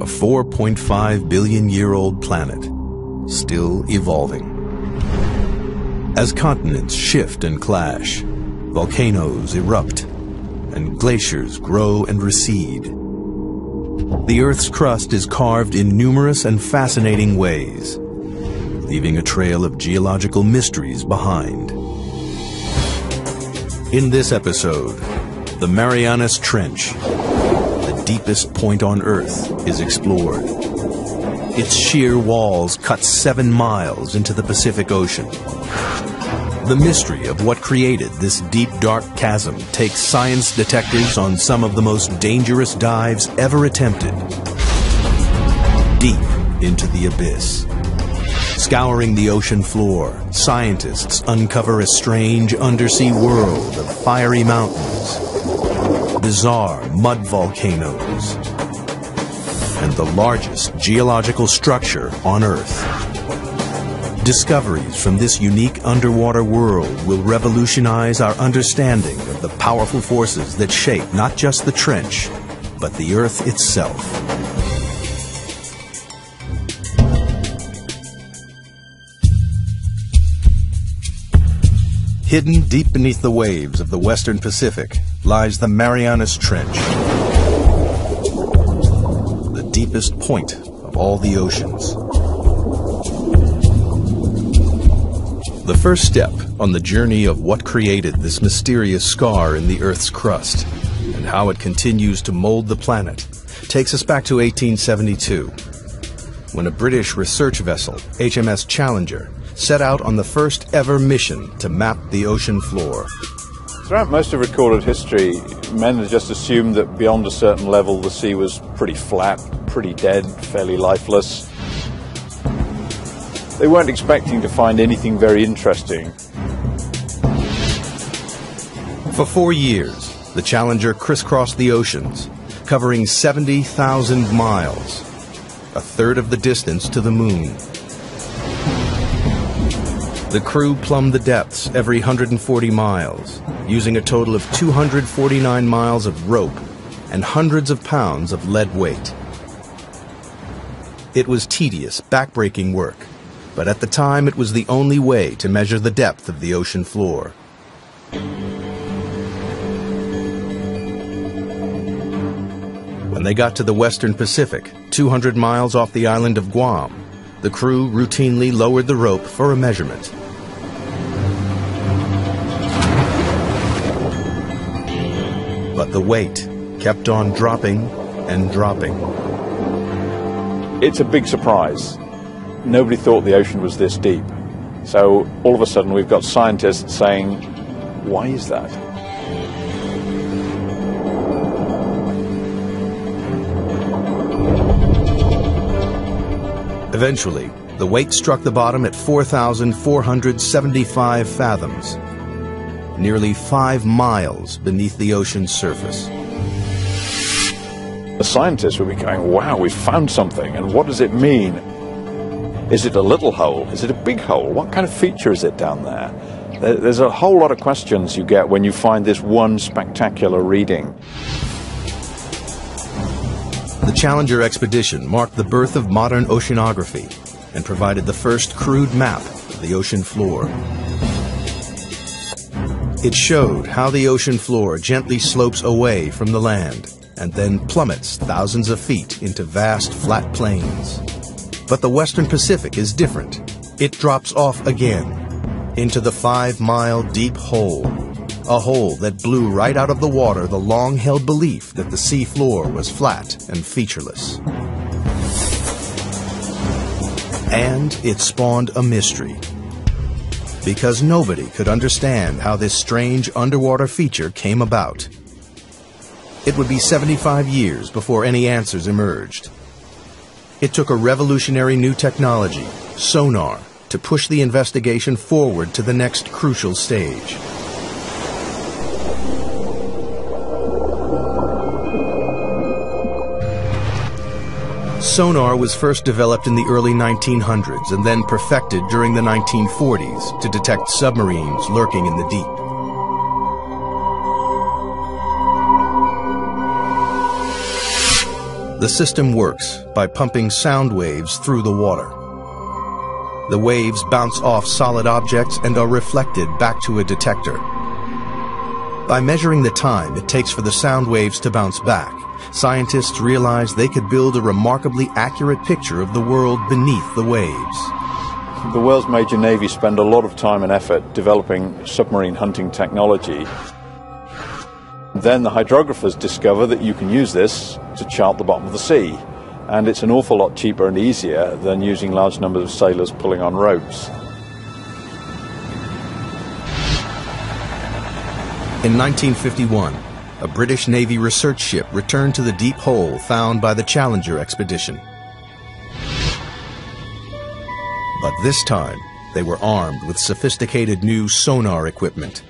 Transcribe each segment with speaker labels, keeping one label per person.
Speaker 1: a 4.5 billion year old planet, still evolving. As continents shift and clash, volcanoes erupt, and glaciers grow and recede, the Earth's crust is carved in numerous and fascinating ways, leaving a trail of geological mysteries behind. In this episode, the Marianas Trench, deepest point on Earth, is explored. Its sheer walls cut seven miles into the Pacific Ocean. The mystery of what created this deep, dark chasm takes science detectives on some of the most dangerous dives ever attempted. Deep into the abyss. Scouring the ocean floor, scientists uncover a strange undersea world of fiery mountains, bizarre mud volcanoes, and the largest geological structure on Earth. Discoveries from this unique underwater world will revolutionize our understanding of the powerful forces that shape not just the trench, but the Earth itself. Hidden deep beneath the waves of the western Pacific lies the Marianas Trench, the deepest point of all the oceans. The first step on the journey of what created this mysterious scar in the Earth's crust and how it continues to mold the planet takes us back to 1872 when a British research vessel, HMS Challenger, set out on the first ever mission to map the ocean floor.
Speaker 2: Throughout most of recorded history, men had just assumed that beyond a certain level the sea was pretty flat, pretty dead, fairly lifeless. They weren't expecting to find anything very interesting.
Speaker 1: For four years, the Challenger crisscrossed the oceans, covering 70,000 miles, a third of the distance to the moon. The crew plumbed the depths every 140 miles, using a total of 249 miles of rope and hundreds of pounds of lead weight. It was tedious, backbreaking work, but at the time it was the only way to measure the depth of the ocean floor. When they got to the western Pacific, 200 miles off the island of Guam, the crew routinely lowered the rope for a measurement. But the weight kept on dropping and dropping.
Speaker 2: It's a big surprise. Nobody thought the ocean was this deep. So all of a sudden we've got scientists saying, why is that?
Speaker 1: Eventually, the weight struck the bottom at 4,475 fathoms, nearly five miles beneath the ocean's surface.
Speaker 2: The scientists would be going, wow, we've found something, and what does it mean? Is it a little hole? Is it a big hole? What kind of feature is it down there? There's a whole lot of questions you get when you find this one spectacular reading.
Speaker 1: The Challenger expedition marked the birth of modern oceanography and provided the first crude map of the ocean floor. It showed how the ocean floor gently slopes away from the land and then plummets thousands of feet into vast flat plains. But the western Pacific is different. It drops off again into the five mile deep hole, a hole that blew right out of the water the long held belief that the sea floor was flat and featureless. And it spawned a mystery. Because nobody could understand how this strange underwater feature came about. It would be 75 years before any answers emerged. It took a revolutionary new technology, sonar, to push the investigation forward to the next crucial stage. Sonar was first developed in the early 1900s and then perfected during the 1940s to detect submarines lurking in the deep. The system works by pumping sound waves through the water. The waves bounce off solid objects and are reflected back to a detector. By measuring the time it takes for the sound waves to bounce back, scientists realized they could build a remarkably accurate picture of the world beneath the waves.
Speaker 2: The world's major navies spend a lot of time and effort developing submarine hunting technology. Then the hydrographers discover that you can use this to chart the bottom of the sea. And it's an awful lot cheaper and easier than using large numbers of sailors pulling on ropes.
Speaker 1: In 1951, a British Navy research ship returned to the deep hole found by the Challenger expedition. But this time, they were armed with sophisticated new sonar equipment.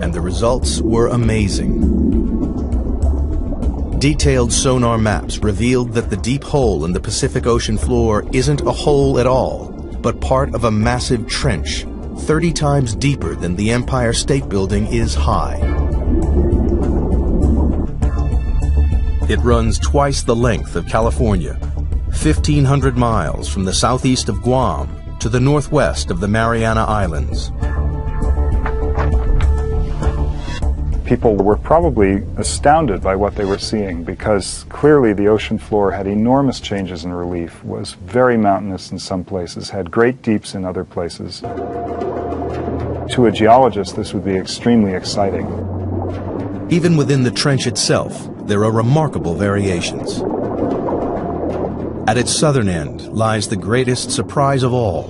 Speaker 1: And the results were amazing. Detailed sonar maps revealed that the deep hole in the Pacific Ocean floor isn't a hole at all, but part of a massive trench 30 times deeper than the Empire State Building is high. It runs twice the length of California, 1,500 miles from the southeast of Guam to the northwest of the Mariana Islands.
Speaker 3: People were probably astounded by what they were seeing because clearly the ocean floor had enormous changes in relief, was very mountainous in some places, had great deeps in other places. To a geologist, this would be extremely exciting.
Speaker 1: Even within the trench itself, there are remarkable variations. At its southern end lies the greatest surprise of all.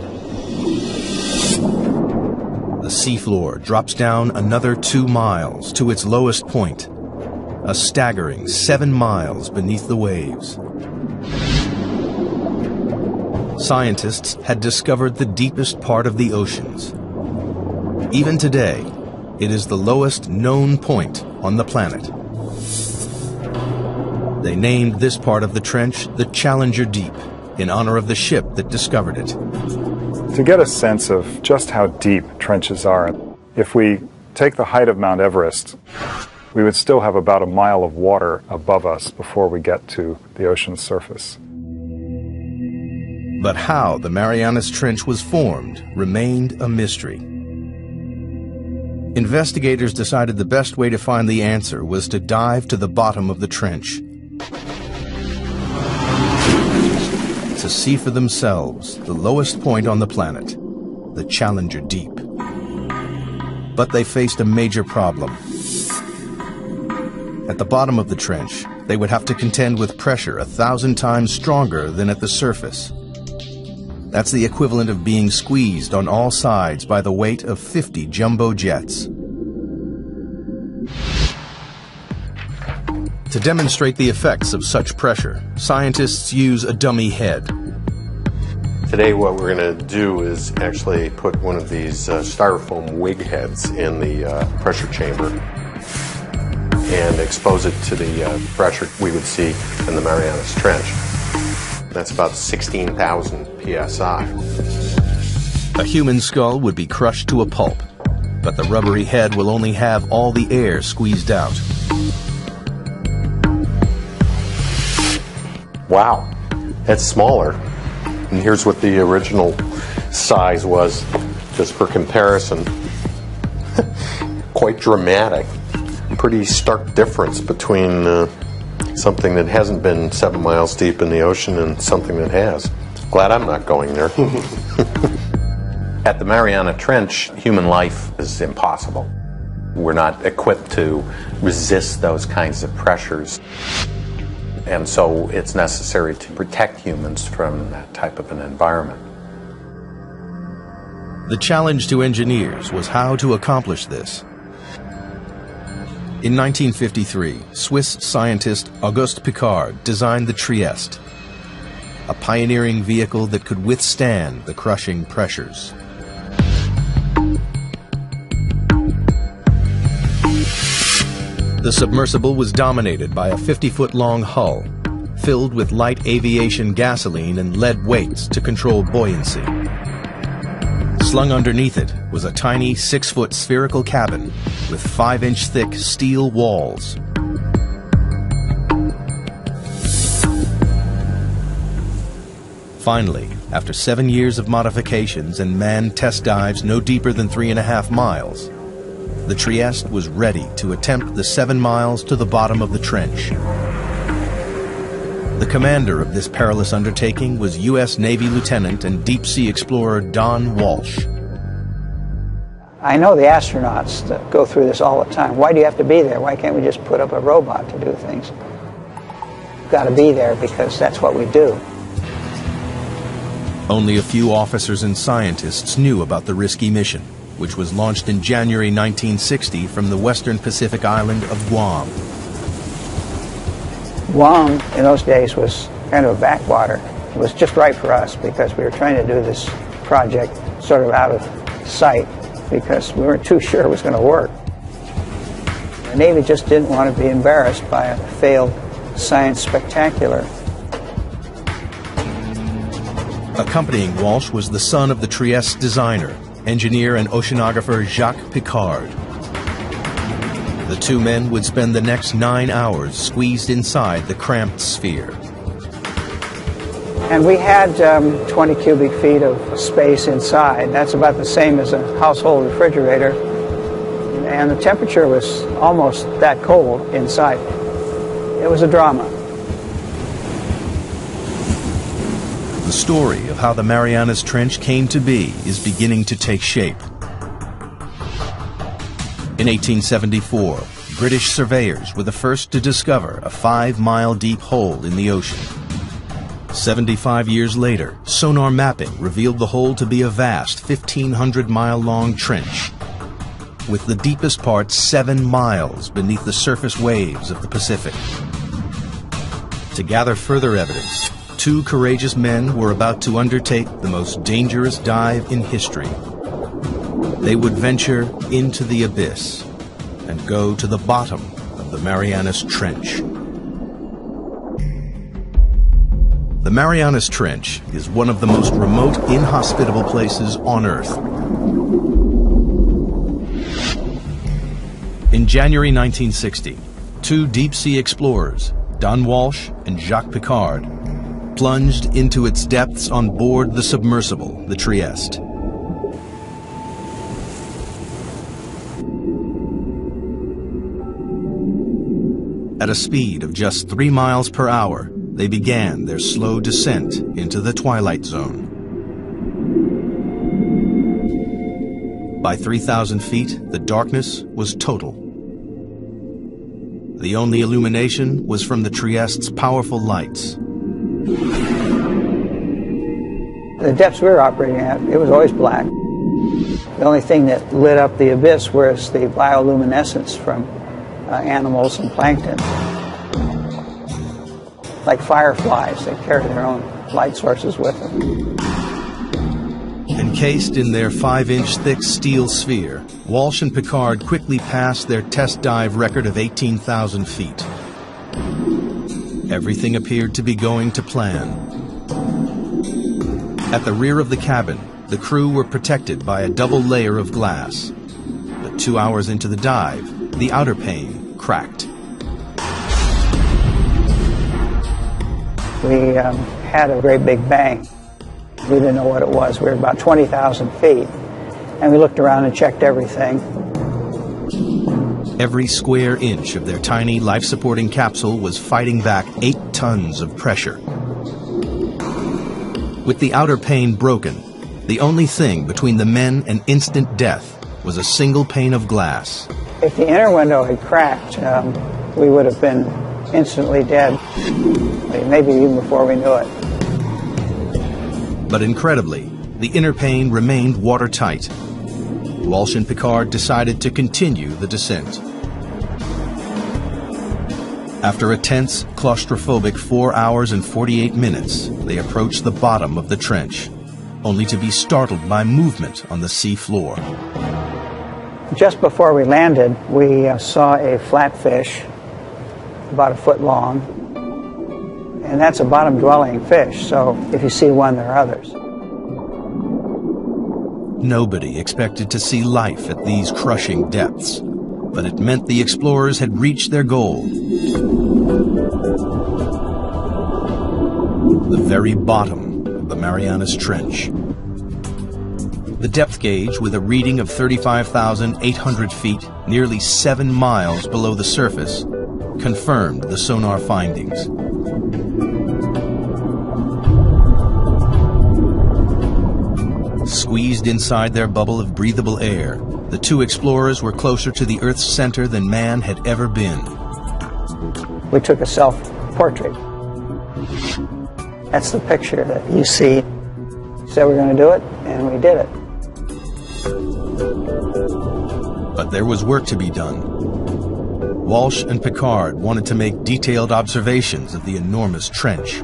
Speaker 1: The seafloor drops down another two miles to its lowest point, a staggering seven miles beneath the waves. Scientists had discovered the deepest part of the oceans, even today, it is the lowest known point on the planet. They named this part of the trench the Challenger Deep in honor of the ship that discovered it.
Speaker 3: To get a sense of just how deep trenches are, if we take the height of Mount Everest, we would still have about a mile of water above us before we get to the ocean's surface.
Speaker 1: But how the Marianas Trench was formed remained a mystery. Investigators decided the best way to find the answer was to dive to the bottom of the trench. To see for themselves the lowest point on the planet, the Challenger Deep. But they faced a major problem. At the bottom of the trench, they would have to contend with pressure a thousand times stronger than at the surface. That's the equivalent of being squeezed on all sides by the weight of 50 jumbo jets. To demonstrate the effects of such pressure, scientists use a dummy head.
Speaker 4: Today what we're going to do is actually put one of these uh, styrofoam wig heads in the uh, pressure chamber and expose it to the uh, pressure we would see in the Marianas Trench. That's about 16,000 psi.
Speaker 1: A human skull would be crushed to a pulp, but the rubbery head will only have all the air squeezed out.
Speaker 4: Wow, it's smaller. And here's what the original size was, just for comparison. Quite dramatic. Pretty stark difference between uh, something that hasn't been seven miles deep in the ocean and something that has. Glad I'm not going there. At the Mariana Trench, human life is impossible. We're not equipped to resist those kinds of pressures. And so it's necessary to protect humans from that type of an environment.
Speaker 1: The challenge to engineers was how to accomplish this. In 1953, Swiss scientist Auguste Piccard designed the Trieste, a pioneering vehicle that could withstand the crushing pressures. The submersible was dominated by a 50-foot long hull, filled with light aviation gasoline and lead weights to control buoyancy. Slung underneath it was a tiny six-foot spherical cabin with five-inch thick steel walls. Finally, after seven years of modifications and manned test dives no deeper than three and a half miles, the Trieste was ready to attempt the seven miles to the bottom of the trench. The commander of this perilous undertaking was U.S. Navy Lieutenant and deep sea explorer Don Walsh.
Speaker 5: I know the astronauts that go through this all the time. Why do you have to be there? Why can't we just put up a robot to do things? You've got to be there because that's what we do.
Speaker 1: Only a few officers and scientists knew about the risky mission, which was launched in January 1960 from the western Pacific island of Guam.
Speaker 5: Guam in those days was kind of a backwater. It was just right for us because we were trying to do this project sort of out of sight because we weren't too sure it was going to work. The Navy just didn't want to be embarrassed by a failed science spectacular.
Speaker 1: Accompanying Walsh was the son of the Trieste designer, engineer and oceanographer Jacques Piccard. The two men would spend the next nine hours squeezed inside the cramped sphere.
Speaker 5: And we had um, 20 cubic feet of space inside. That's about the same as a household refrigerator. And the temperature was almost that cold inside. It was a drama.
Speaker 1: The story of how the Marianas Trench came to be is beginning to take shape. In 1874, British surveyors were the first to discover a five-mile deep hole in the ocean. 75 years later, sonar mapping revealed the hole to be a vast 1,500-mile-long trench, with the deepest part seven miles beneath the surface waves of the Pacific. To gather further evidence, two courageous men were about to undertake the most dangerous dive in history. They would venture into the abyss and go to the bottom of the Marianas Trench. The Marianas Trench is one of the most remote, inhospitable places on Earth. In January 1960, two deep sea explorers, Don Walsh and Jacques Piccard, plunged into its depths on board the submersible, the Trieste. At a speed of just three miles per hour, they began their slow descent into the twilight zone. By 3,000 feet, the darkness was total. The only illumination was from the Trieste's powerful lights.
Speaker 5: The depths we were operating at, it was always black. The only thing that lit up the abyss was the bioluminescence from uh, animals and plankton. Like fireflies, they carry their own light sources with them.
Speaker 1: Encased in their five-inch thick steel sphere, Walsh and Piccard quickly passed their test dive record of 18,000 feet. Everything appeared to be going to plan. At the rear of the cabin, the crew were protected by a double layer of glass. But two hours into the dive, the outer pane cracked.
Speaker 5: We um, had a great big bang. We didn't know what it was. We were about 20,000 feet. And we looked around and checked everything.
Speaker 1: Every square inch of their tiny life-supporting capsule was fighting back eight tons of pressure. With the outer pane broken, the only thing between the men and instant death was a single pane of glass.
Speaker 5: If the inner window had cracked, um, we would have been instantly dead, maybe even before we knew it.
Speaker 1: But incredibly, the inner pane remained watertight. Walsh and Piccard decided to continue the descent. After a tense, claustrophobic four hours and 48 minutes, they approached the bottom of the trench, only to be startled by movement on the sea floor.
Speaker 5: Just before we landed, we uh, saw a flatfish about a foot long, and that's a bottom dwelling fish, so if you see one, there are others.
Speaker 1: Nobody expected to see life at these crushing depths, but it meant the explorers had reached their goal. The very bottom of the Marianas Trench. The depth gauge, with a reading of 35,800 feet, nearly seven miles below the surface, confirmed the sonar findings. Squeezed inside their bubble of breathable air, the two explorers were closer to the Earth's center than man had ever been.
Speaker 5: We took a self-portrait. That's the picture that you see. Said we're going to do it, and we did it.
Speaker 1: But there was work to be done. Walsh and Piccard wanted to make detailed observations of the enormous trench.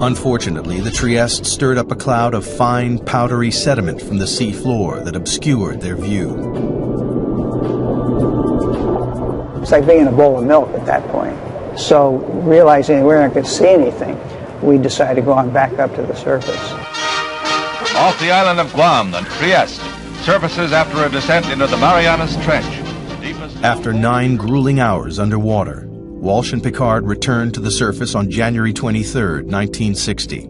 Speaker 1: Unfortunately, the Trieste stirred up a cloud of fine, powdery sediment from the sea floor that obscured their view.
Speaker 5: It's like being in a bowl of milk at that point. So, realizing we weren't going to see anything, we decided to go on back up to the surface.
Speaker 6: Off the island of Guam, the Trieste surfaces after a descent into the Marianas Trench.
Speaker 1: After nine grueling hours underwater, Walsh and Piccard returned to the surface on January 23, 1960,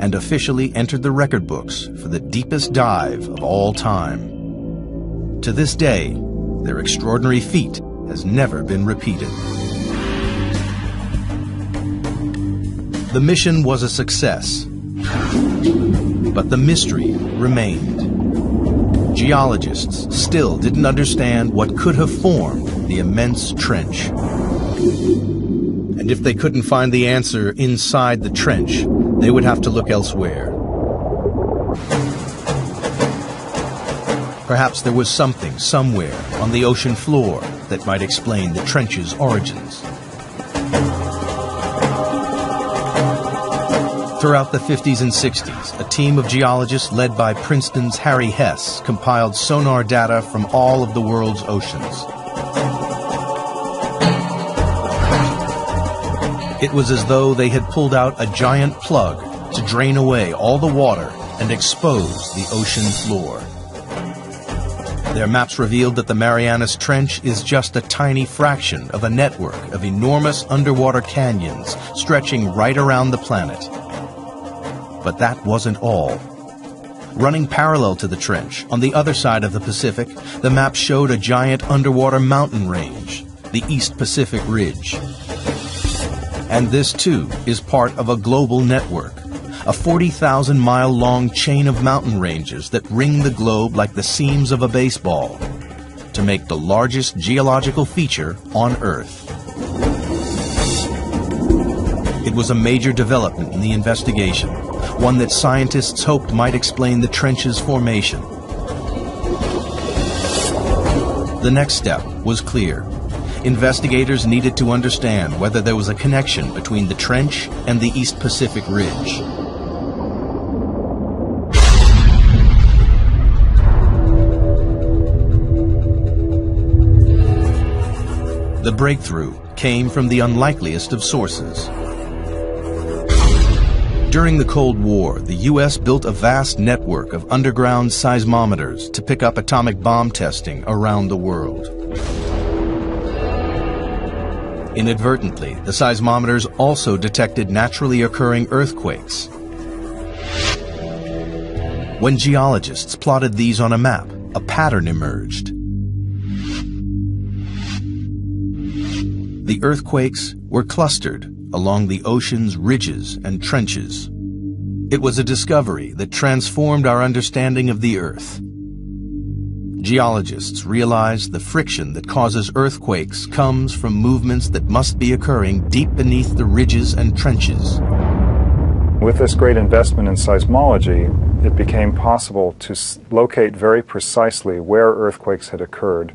Speaker 1: and officially entered the record books for the deepest dive of all time. To this day, their extraordinary feat has never been repeated. The mission was a success, but the mystery remained. Geologists still didn't understand what could have formed the immense trench. And if they couldn't find the answer inside the trench, they would have to look elsewhere. Perhaps there was something somewhere on the ocean floor that might explain the trench's origins. Throughout the 50s and 60s, a team of geologists led by Princeton's Harry Hess compiled sonar data from all of the world's oceans. It was as though they had pulled out a giant plug to drain away all the water and expose the ocean floor. Their maps revealed that the Marianas Trench is just a tiny fraction of a network of enormous underwater canyons stretching right around the planet. But that wasn't all. Running parallel to the trench, on the other side of the Pacific, the map showed a giant underwater mountain range, the East Pacific Ridge. And this, too, is part of a global network, a 40,000 mile long chain of mountain ranges that ring the globe like the seams of a baseball to make the largest geological feature on Earth. It was a major development in the investigation, one that scientists hoped might explain the trench's formation. The next step was clear. Investigators needed to understand whether there was a connection between the trench and the East Pacific Ridge. The breakthrough came from the unlikeliest of sources. During the Cold War, the U.S. built a vast network of underground seismometers to pick up atomic bomb testing around the world. Inadvertently, the seismometers also detected naturally occurring earthquakes. When geologists plotted these on a map, a pattern emerged. The earthquakes were clustered along the ocean's ridges and trenches. It was a discovery that transformed our understanding of the Earth. Geologists realized the friction that causes earthquakes comes from movements that must be occurring deep beneath the ridges and trenches.
Speaker 3: With this great investment in seismology, it became possible to locate very precisely where earthquakes had occurred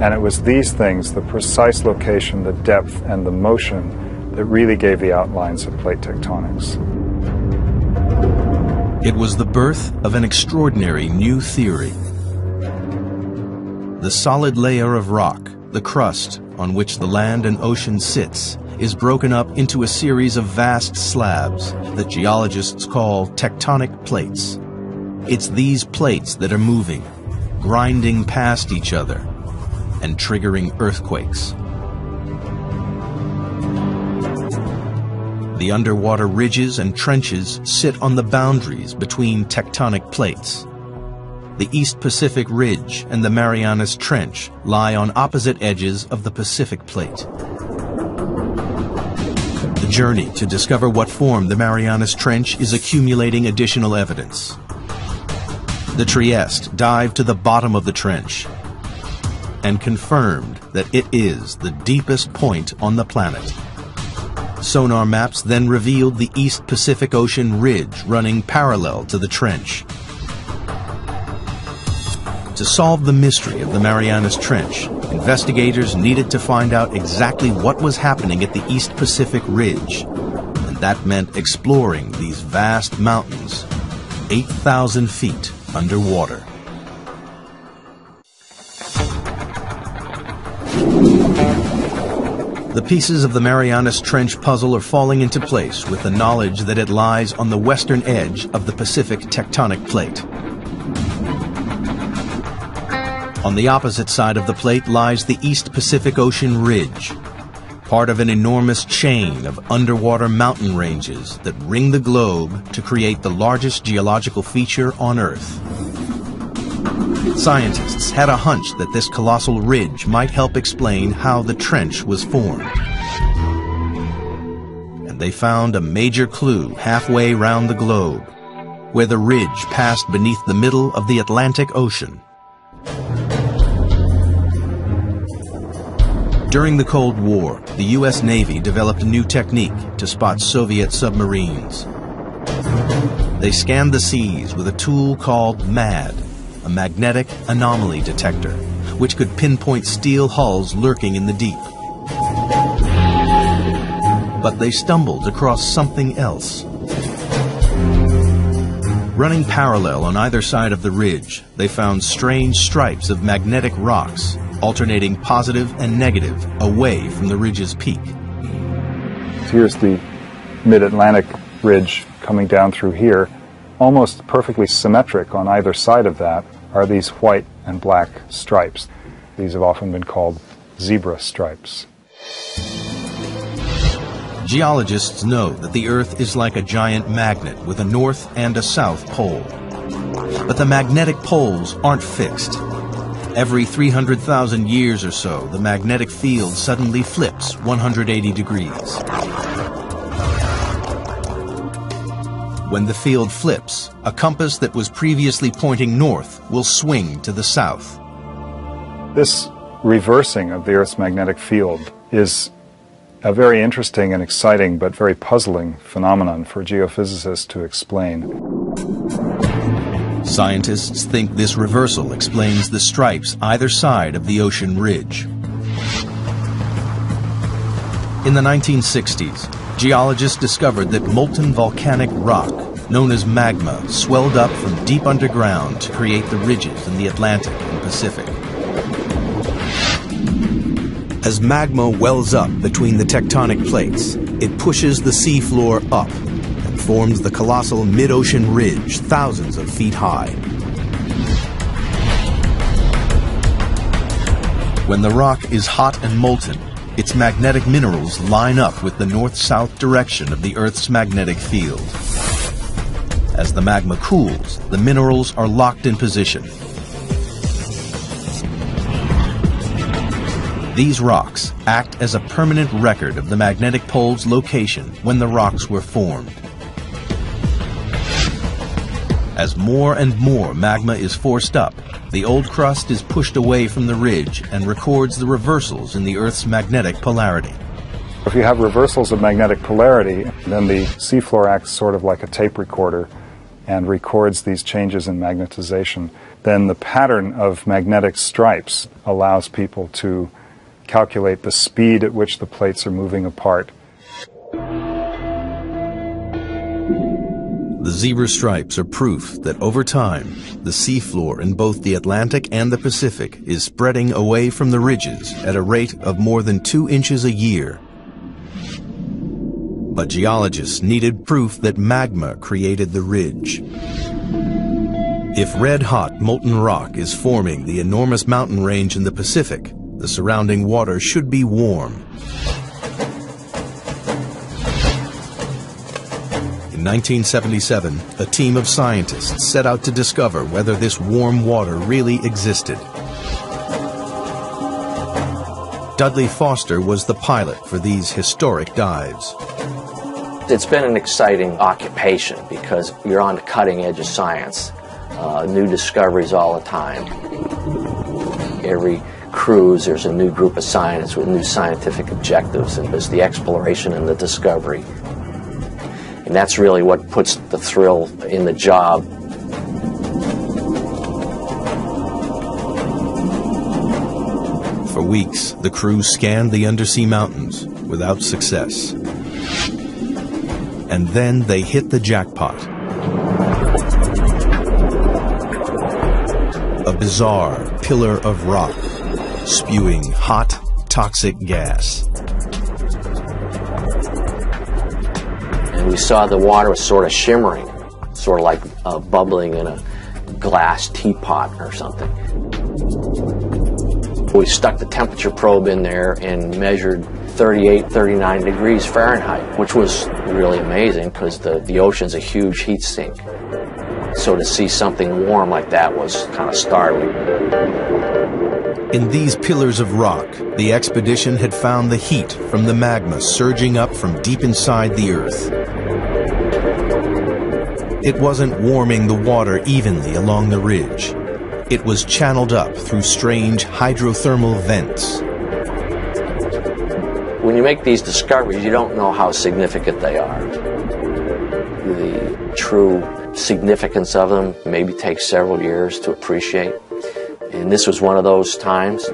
Speaker 3: and it was these things, the precise location, the depth, and the motion, that really gave the outlines of plate tectonics.
Speaker 1: It was the birth of an extraordinary new theory. The solid layer of rock, the crust on which the land and ocean sits, is broken up into a series of vast slabs that geologists call tectonic plates. It's these plates that are moving, grinding past each other, and triggering earthquakes. the underwater ridges and trenches sit on the boundaries between tectonic plates. The East Pacific Ridge and the Marianas Trench lie on opposite edges of the Pacific Plate. The journey to discover what formed the Marianas Trench is accumulating additional evidence. The Trieste dived to the bottom of the trench and confirmed that it is the deepest point on the planet. Sonar maps then revealed the East Pacific Ocean ridge running parallel to the trench. To solve the mystery of the Marianas Trench, investigators needed to find out exactly what was happening at the East Pacific Ridge, and that meant exploring these vast mountains, 8,000 feet underwater. The pieces of the Marianas Trench puzzle are falling into place with the knowledge that it lies on the western edge of the Pacific tectonic plate. On the opposite side of the plate lies the East Pacific Ocean Ridge, part of an enormous chain of underwater mountain ranges that ring the globe to create the largest geological feature on Earth. Scientists had a hunch that this colossal ridge might help explain how the trench was formed. And they found a major clue halfway round the globe, where the ridge passed beneath the middle of the Atlantic Ocean. During the Cold War, the U.S. Navy developed a new technique to spot Soviet submarines. They scanned the seas with a tool called MAD, a magnetic anomaly detector, which could pinpoint steel hulls lurking in the deep. But they stumbled across something else. Running parallel on either side of the ridge, they found strange stripes of magnetic rocks, alternating positive and negative away from the ridge's peak.
Speaker 3: Here's the mid-Atlantic ridge coming down through here, almost perfectly symmetric on either side of that are these white and black stripes. These have often been called zebra stripes.
Speaker 1: Geologists know that the Earth is like a giant magnet with a north and a south pole. But the magnetic poles aren't fixed. Every 300,000 years or so, the magnetic field suddenly flips 180 degrees. When the field flips, a compass that was previously pointing north will swing to the south.
Speaker 3: This reversing of the Earth's magnetic field is a very interesting and exciting but very puzzling phenomenon for geophysicists to explain.
Speaker 1: Scientists think this reversal explains the stripes either side of the ocean ridge. In the 1960s, geologists discovered that molten volcanic rock, known as magma, swelled up from deep underground to create the ridges in the Atlantic and Pacific. As magma wells up between the tectonic plates, it pushes the seafloor up forms the colossal mid-ocean ridge thousands of feet high. When the rock is hot and molten, its magnetic minerals line up with the north-south direction of the Earth's magnetic field. As the magma cools, the minerals are locked in position. These rocks act as a permanent record of the magnetic pole's location when the rocks were formed. As more and more magma is forced up, the old crust is pushed away from the ridge and records the reversals in the Earth's magnetic polarity.
Speaker 3: If you have reversals of magnetic polarity, then the seafloor acts sort of like a tape recorder and records these changes in magnetization. Then the pattern of magnetic stripes allows people to calculate the speed at which the plates are moving apart.
Speaker 1: The zebra stripes are proof that over time, the seafloor in both the Atlantic and the Pacific is spreading away from the ridges at a rate of more than two inches a year. But geologists needed proof that magma created the ridge. If red-hot molten rock is forming the enormous mountain range in the Pacific, the surrounding water should be warm. In 1977, a team of scientists set out to discover whether this warm water really existed. Dudley Foster was the pilot for these historic dives.
Speaker 7: It's been an exciting occupation because you're on the cutting edge of science. Uh, new discoveries all the time. Every cruise, there's a new group of scientists with new scientific objectives, and there's the exploration and the discovery. And that's really what puts the thrill in the job.
Speaker 1: For weeks, the crew scanned the undersea mountains without success. And then they hit the jackpot. A bizarre pillar of rock spewing hot, toxic gas.
Speaker 7: And we saw the water was sort of shimmering, sort of like uh, bubbling in a glass teapot or something. We stuck the temperature probe in there and measured 38, 39 degrees Fahrenheit, which was really amazing because the, the ocean's a huge heat sink. So to see something warm like that was kind of startling.
Speaker 1: In these pillars of rock, the expedition had found the heat from the magma surging up from deep inside the Earth. It wasn't warming the water evenly along the ridge. It was channeled up through strange hydrothermal vents.
Speaker 7: When you make these discoveries, you don't know how significant they are. The true significance of them maybe takes several years to appreciate. And this was one of those times.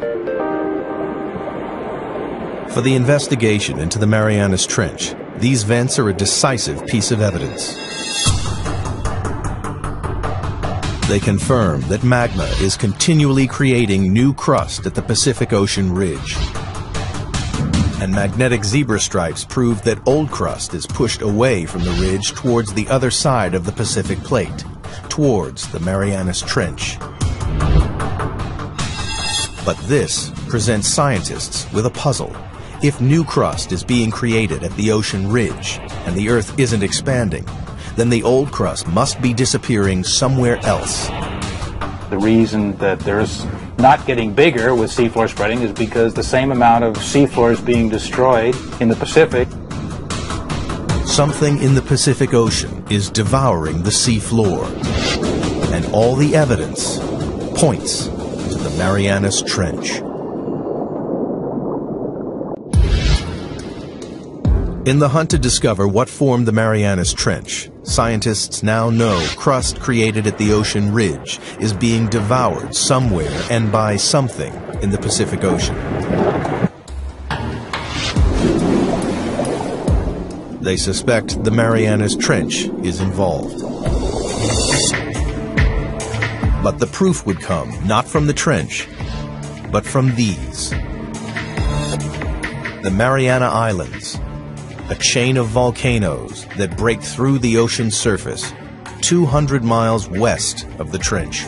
Speaker 1: For the investigation into the Marianas Trench, these vents are a decisive piece of evidence. They confirm that magma is continually creating new crust at the Pacific Ocean ridge. And magnetic zebra stripes prove that old crust is pushed away from the ridge towards the other side of the Pacific Plate, towards the Marianas Trench. But this presents scientists with a puzzle. If new crust is being created at the ocean ridge and the Earth isn't expanding, then the old crust must be disappearing somewhere else.
Speaker 8: The reason that there's not getting bigger with seafloor spreading is because the same amount of seafloor is being destroyed in the Pacific.
Speaker 1: Something in the Pacific Ocean is devouring the seafloor. And all the evidence points to the Marianas Trench. In the hunt to discover what formed the Marianas Trench, scientists now know crust created at the ocean ridge is being devoured somewhere and by something in the Pacific Ocean. They suspect the Marianas Trench is involved. But the proof would come not from the trench, but from these. The Mariana Islands, a chain of volcanoes that break through the ocean surface 200 miles west of the trench.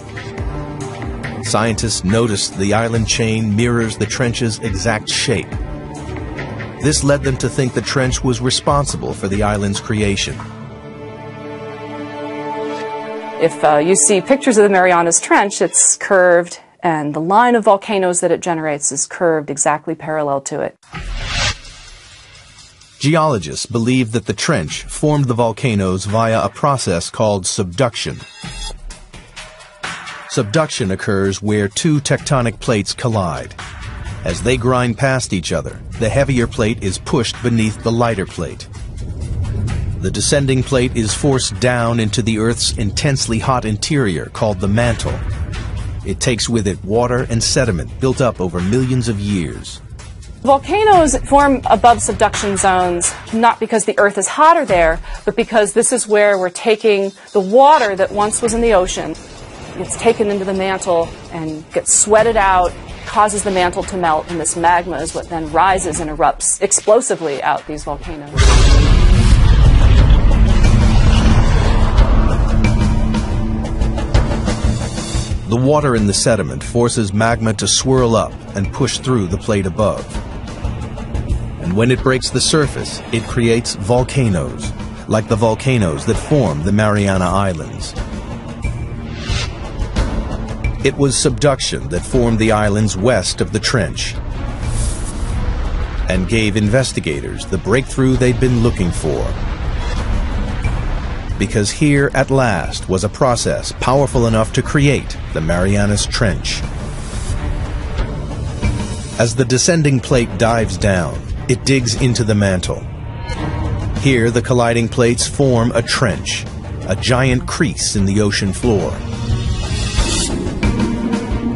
Speaker 1: Scientists noticed the island chain mirrors the trench's exact shape. This led them to think the trench was responsible for the island's creation.
Speaker 9: If uh, you see pictures of the Marianas Trench, it's curved, and the line of volcanoes that it generates is curved exactly parallel to it.
Speaker 1: Geologists believe that the trench formed the volcanoes via a process called subduction. Subduction occurs where two tectonic plates collide. As they grind past each other, the heavier plate is pushed beneath the lighter plate. The descending plate is forced down into the Earth's intensely hot interior called the mantle. It takes with it water and sediment built up over millions of years.
Speaker 9: Volcanoes form above subduction zones not because the Earth is hotter there, but because this is where we're taking the water that once was in the ocean. It's taken into the mantle and gets sweated out, causes the mantle to melt, and this magma is what then rises and erupts explosively out these volcanoes.
Speaker 1: The water in the sediment forces magma to swirl up and push through the plate above. And when it breaks the surface, it creates volcanoes, like the volcanoes that form the Mariana Islands. It was subduction that formed the islands west of the trench and gave investigators the breakthrough they'd been looking for. Because here, at last, was a process powerful enough to create the Marianas Trench. As the descending plate dives down, it digs into the mantle. Here, the colliding plates form a trench, a giant crease in the ocean floor.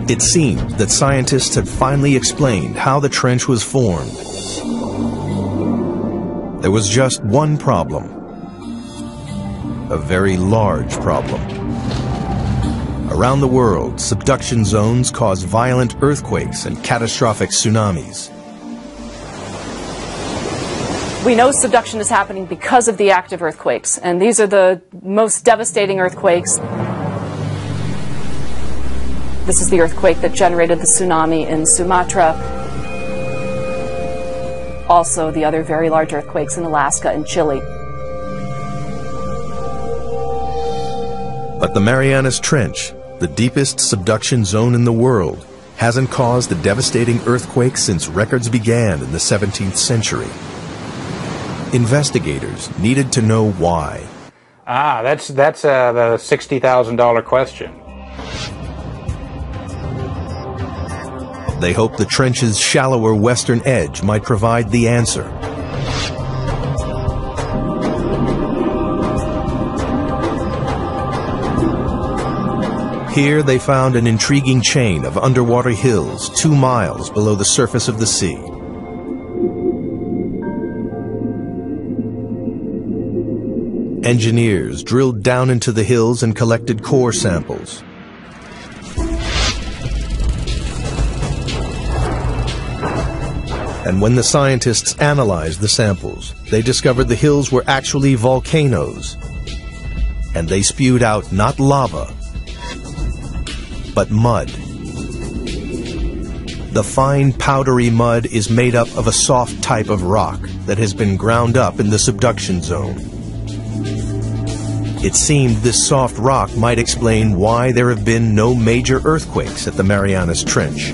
Speaker 1: It seemed that scientists had finally explained how the trench was formed. There was just one problem. A very large problem. Around the world, subduction zones cause violent earthquakes and catastrophic tsunamis.
Speaker 9: We know subduction is happening because of the active earthquakes, and these are the most devastating earthquakes. This is the earthquake that generated the tsunami in Sumatra. Also, the other very large earthquakes in Alaska and Chile.
Speaker 1: But the Marianas Trench, the deepest subduction zone in the world, hasn't caused a devastating earthquake since records began in the 17th century. Investigators needed to know why.
Speaker 8: Ah, that's that's uh, the sixty thousand dollar question.
Speaker 1: They hoped the trench's shallower western edge might provide the answer. Here they found an intriguing chain of underwater hills two miles below the surface of the sea. Engineers drilled down into the hills and collected core samples. And when the scientists analyzed the samples, they discovered the hills were actually volcanoes. And they spewed out not lava, but mud. The fine powdery mud is made up of a soft type of rock that has been ground up in the subduction zone. It seemed this soft rock might explain why there have been no major earthquakes at the Marianas Trench.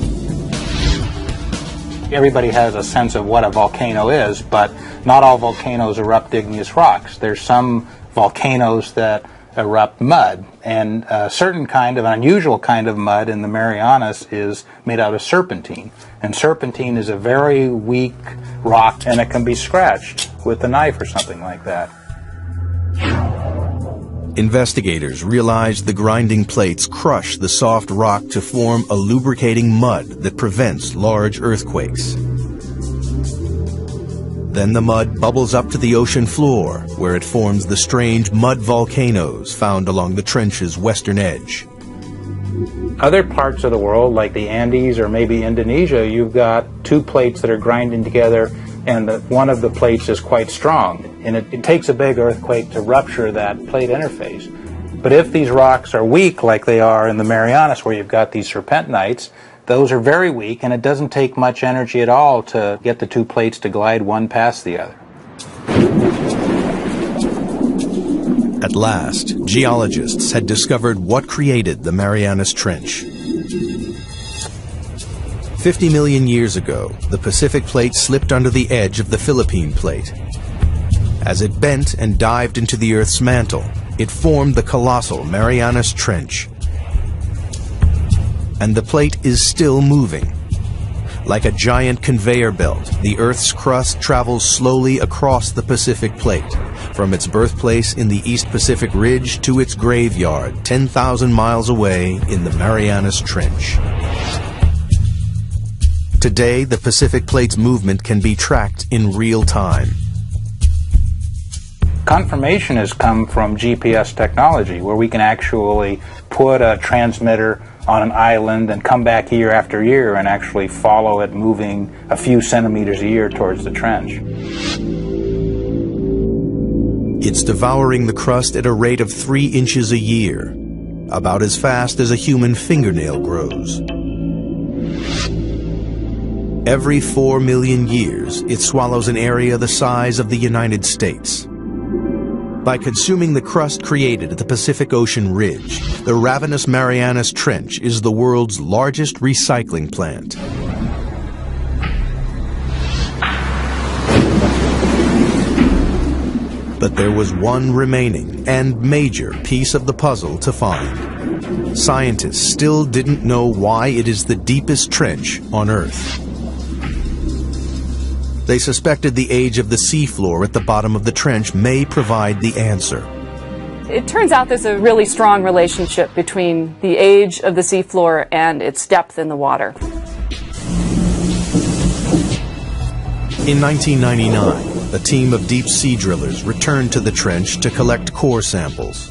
Speaker 8: Everybody has a sense of what a volcano is, but not all volcanoes erupt igneous rocks. There's some volcanoes that erupt mud, and a certain kind of unusual kind of mud in the Marianas is made out of serpentine. And serpentine is a very weak rock, and it can be scratched with a knife or something like that.
Speaker 1: Investigators realized the grinding plates crush the soft rock to form a lubricating mud that prevents large earthquakes. Then the mud bubbles up to the ocean floor, where it forms the strange mud volcanoes found along the trench's western edge.
Speaker 8: Other parts of the world, like the Andes or maybe Indonesia, you've got two plates that are grinding together and the, one of the plates is quite strong. And it, it takes a big earthquake to rupture that plate interface. But if these rocks are weak, like they are in the Marianas, where you've got these serpentinites, those are very weak, and it doesn't take much energy at all to get the two plates to glide one past the other.
Speaker 1: At last, geologists had discovered what created the Marianas Trench. 50 million years ago, the Pacific Plate slipped under the edge of the Philippine Plate. As it bent and dived into the Earth's mantle, it formed the colossal Marianas Trench. And the plate is still moving. Like a giant conveyor belt, the Earth's crust travels slowly across the Pacific Plate, from its birthplace in the East Pacific Ridge to its graveyard 10,000 miles away in the Marianas Trench. Today, the Pacific Plate's movement can be tracked in real time.
Speaker 8: Confirmation has come from GPS technology, where we can actually put a transmitter on an island and come back year after year and actually follow it moving a few centimeters a year towards the trench.
Speaker 1: It's devouring the crust at a rate of three inches a year, about as fast as a human fingernail grows. Every four million years, it swallows an area the size of the United States. By consuming the crust created at the Pacific Ocean Ridge, the Ravenous Marianas Trench is the world's largest recycling plant. But there was one remaining and major piece of the puzzle to find. Scientists still didn't know why it is the deepest trench on Earth. They suspected the age of the seafloor at the bottom of the trench may provide the answer.
Speaker 9: It turns out there's a really strong relationship between the age of the seafloor and its depth in the water.
Speaker 1: In 1999, a team of deep sea drillers returned to the trench to collect core samples.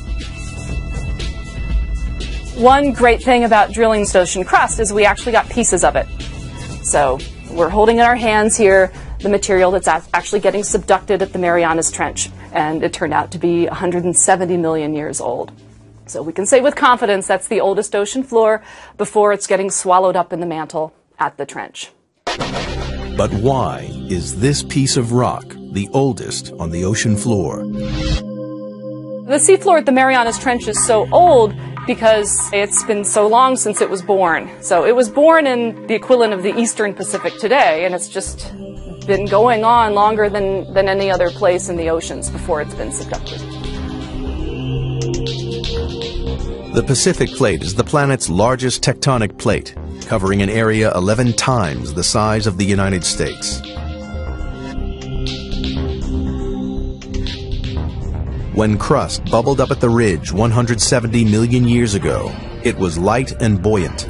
Speaker 9: One great thing about drilling this ocean crust is we actually got pieces of it. So we're holding in our hands here the material that's actually getting subducted at the Marianas Trench, and it turned out to be 170 million years old. So we can say with confidence that's the oldest ocean floor before it's getting swallowed up in the mantle at the trench.
Speaker 1: But why is this piece of rock the oldest on the ocean floor?
Speaker 9: The seafloor at the Marianas Trench is so old because it's been so long since it was born. So it was born in the equivalent of the Eastern Pacific today, and it's just been going on longer than, than any other place in the oceans before it's been subducted.
Speaker 1: The Pacific Plate is the planet's largest tectonic plate, covering an area 11 times the size of the United States. When crust bubbled up at the ridge 170 million years ago, it was light and buoyant.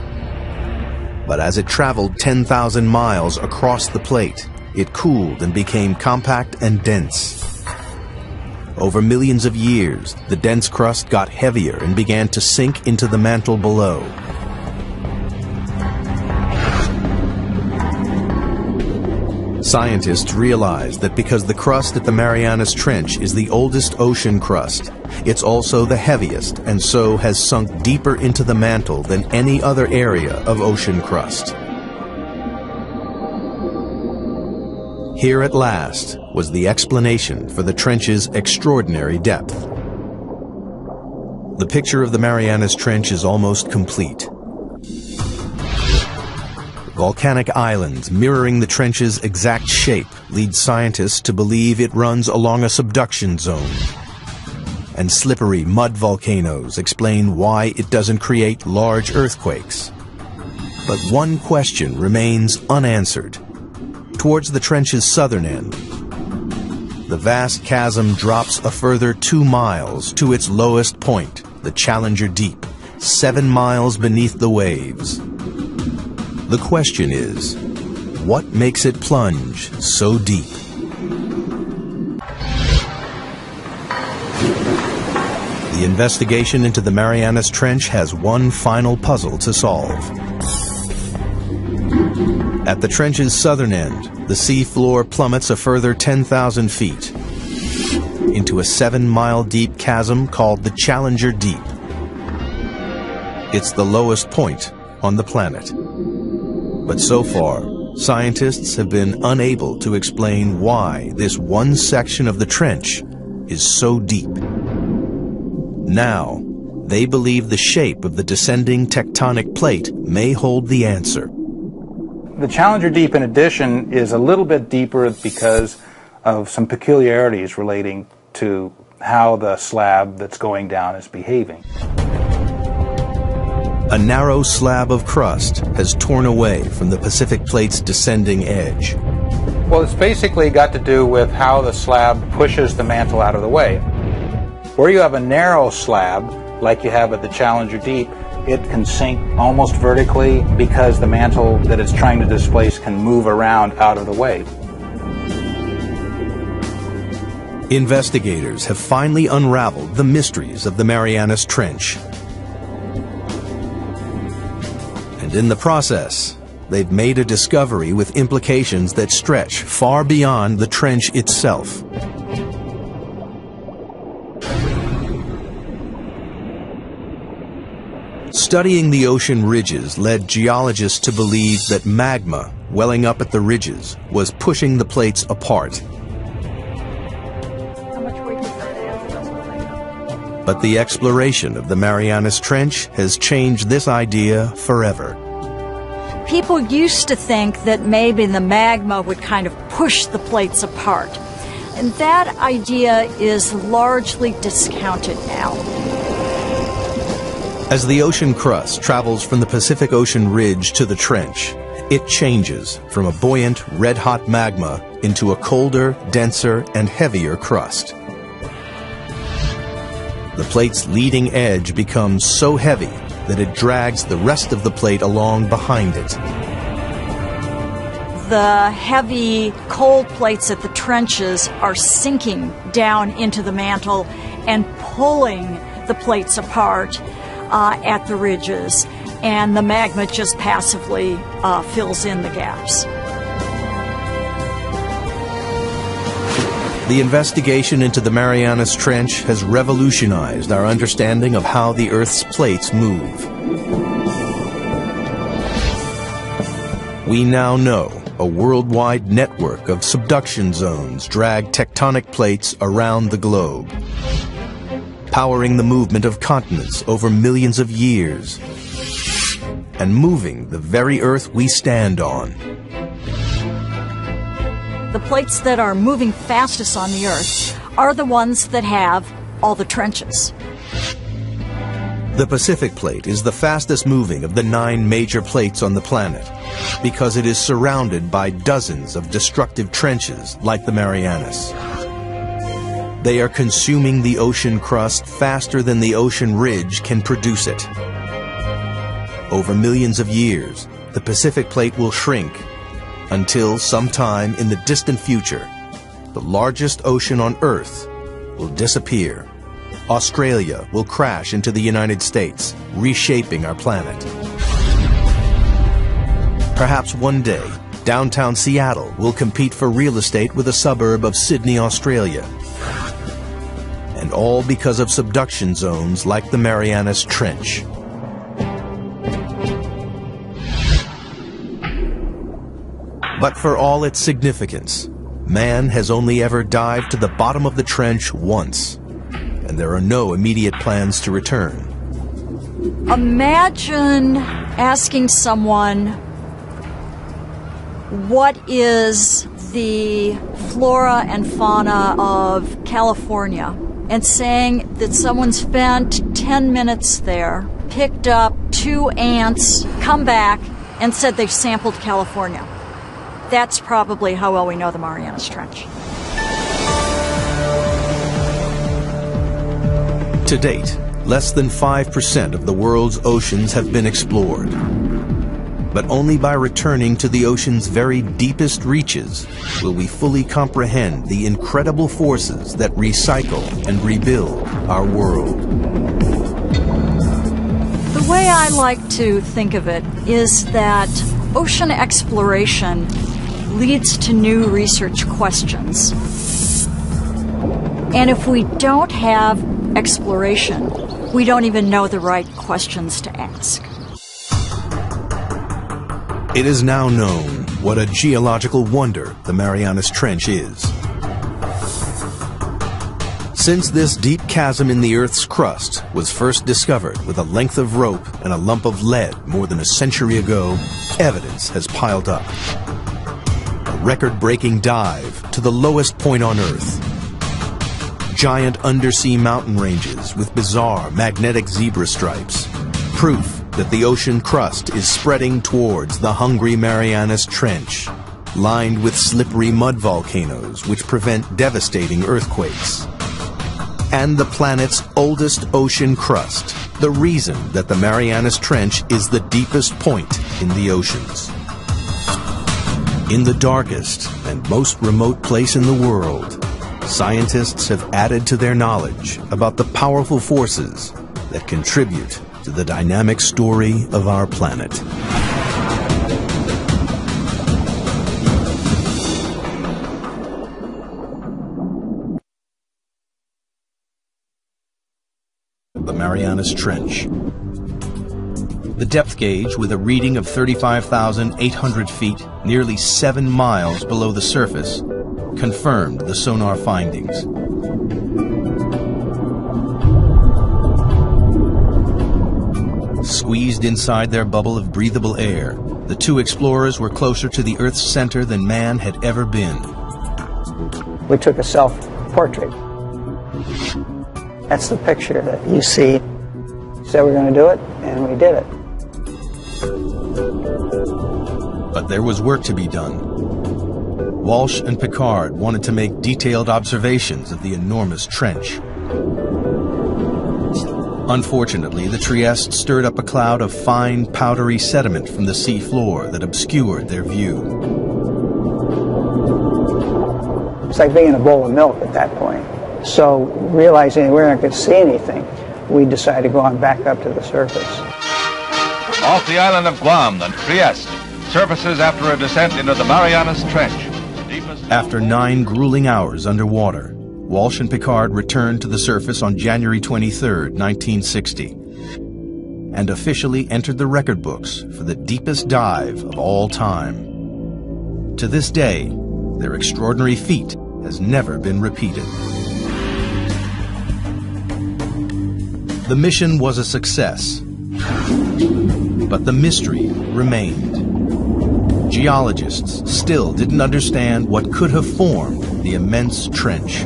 Speaker 1: But as it traveled 10,000 miles across the plate, it cooled and became compact and dense. Over millions of years, the dense crust got heavier and began to sink into the mantle below. Scientists realized that because the crust at the Marianas Trench is the oldest ocean crust, it's also the heaviest and so has sunk deeper into the mantle than any other area of ocean crust. Here at last was the explanation for the trench's extraordinary depth. The picture of the Marianas Trench is almost complete. Volcanic islands mirroring the trench's exact shape lead scientists to believe it runs along a subduction zone. And slippery mud volcanoes explain why it doesn't create large earthquakes. But one question remains unanswered towards the trench's southern end. The vast chasm drops a further two miles to its lowest point, the Challenger Deep, seven miles beneath the waves. The question is, what makes it plunge so deep? The investigation into the Marianas Trench has one final puzzle to solve. At the trench's southern end, the sea floor plummets a further 10,000 feet into a seven-mile deep chasm called the Challenger Deep. It's the lowest point on the planet. But so far, scientists have been unable to explain why this one section of the trench is so deep. Now, they believe the shape of the descending tectonic plate may hold the answer.
Speaker 8: The Challenger Deep, in addition, is a little bit deeper because of some peculiarities relating to how the slab that's going down is behaving.
Speaker 1: A narrow slab of crust has torn away from the Pacific Plate's descending edge.
Speaker 8: Well, it's basically got to do with how the slab pushes the mantle out of the way. Where you have a narrow slab, like you have at the Challenger Deep, it can sink almost vertically because the mantle that it's trying to displace can move around out of the way.
Speaker 1: Investigators have finally unraveled the mysteries of the Marianas Trench. And in the process, they've made a discovery with implications that stretch far beyond the trench itself. Studying the ocean ridges led geologists to believe that magma welling up at the ridges was pushing the plates apart. But the exploration of the Marianas Trench has changed this idea forever.
Speaker 10: People used to think that maybe the magma would kind of push the plates apart. And that idea is largely discounted now.
Speaker 1: As the ocean crust travels from the Pacific Ocean ridge to the trench, it changes from a buoyant, red-hot magma into a colder, denser, and heavier crust. The plate's leading edge becomes so heavy that it drags the rest of the plate along behind it.
Speaker 10: The heavy cold plates at the trenches are sinking down into the mantle and pulling the plates apart uh, at the ridges, and the magma just passively uh, fills in the gaps.
Speaker 1: The investigation into the Marianas Trench has revolutionized our understanding of how the Earth's plates move. We now know a worldwide network of subduction zones drag tectonic plates around the globe, powering the movement of continents over millions of years, and moving the very Earth we stand on.
Speaker 10: The plates that are moving fastest on the Earth are the ones that have all the trenches.
Speaker 1: The Pacific Plate is the fastest moving of the nine major plates on the planet because it is surrounded by dozens of destructive trenches like the Marianas. They are consuming the ocean crust faster than the ocean ridge can produce it. Over millions of years, the Pacific Plate will shrink until sometime in the distant future, the largest ocean on Earth will disappear. Australia will crash into the United States, reshaping our planet. Perhaps one day, downtown Seattle will compete for real estate with a suburb of Sydney, Australia. And all because of subduction zones like the Marianas Trench. But for all its significance, man has only ever dived to the bottom of the trench once, and there are no immediate plans to return.
Speaker 10: Imagine asking someone what is the flora and fauna of California and saying that someone spent 10 minutes there, picked up two ants, come back, and said they've sampled California. That's probably how well we know the Marianas Trench.
Speaker 1: To date, less than 5% of the world's oceans have been explored. But only by returning to the ocean's very deepest reaches will we fully comprehend the incredible forces that recycle and rebuild our world.
Speaker 10: The way I like to think of it is that ocean exploration leads to new research questions. And if we don't have exploration, we don't even know the right questions to ask.
Speaker 1: It is now known what a geological wonder the Marianas Trench is. Since this deep chasm in the Earth's crust was first discovered with a length of rope and a lump of lead more than a century ago, evidence has piled up A record-breaking dive to the lowest point on Earth. Giant undersea mountain ranges with bizarre magnetic zebra stripes. Proof that the ocean crust is spreading towards the hungry Marianas Trench, lined with slippery mud volcanoes which prevent devastating earthquakes. And the planet's oldest ocean crust, the reason that the Marianas Trench is the deepest point in the oceans. In the darkest and most remote place in the world, scientists have added to their knowledge about the powerful forces that contribute to the dynamic story of our planet. The Marianas Trench the depth gauge, with a reading of 35,800 feet, nearly seven miles below the surface, confirmed the sonar findings. Squeezed inside their bubble of breathable air, the two explorers were closer to the Earth's center than man had ever been.
Speaker 5: We took a self-portrait. That's the picture that you see. Said we're going to do it, and we did it.
Speaker 1: But there was work to be done. Walsh and Piccard wanted to make detailed observations of the enormous trench. Unfortunately, the Trieste stirred up a cloud of fine, powdery sediment from the sea floor that obscured their view.
Speaker 5: It's like being in a bowl of milk at that point. So, realizing we weren't going to see anything, we decided to go on back up to the surface.
Speaker 6: Off the island of Guam, the Trieste surfaces after a descent into the Marianas Trench.
Speaker 1: After nine grueling hours underwater, Walsh and Piccard returned to the surface on January 23, 1960, and officially entered the record books for the deepest dive of all time. To this day, their extraordinary feat has never been repeated. The mission was a success, but the mystery remained. Geologists still didn't understand what could have formed the immense trench.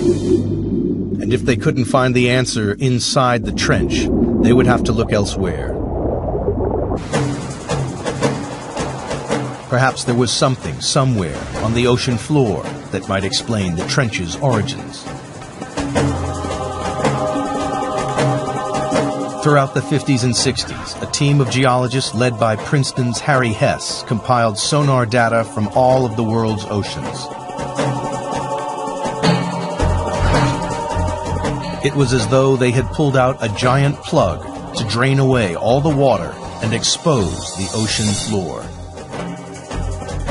Speaker 1: And if they couldn't find the answer inside the trench, they would have to look elsewhere. Perhaps there was something somewhere on the ocean floor that might explain the trench's origins. Throughout the 50s and 60s, a team of geologists led by Princeton's Harry Hess compiled sonar data from all of the world's oceans. It was as though they had pulled out a giant plug to drain away all the water and expose the ocean floor.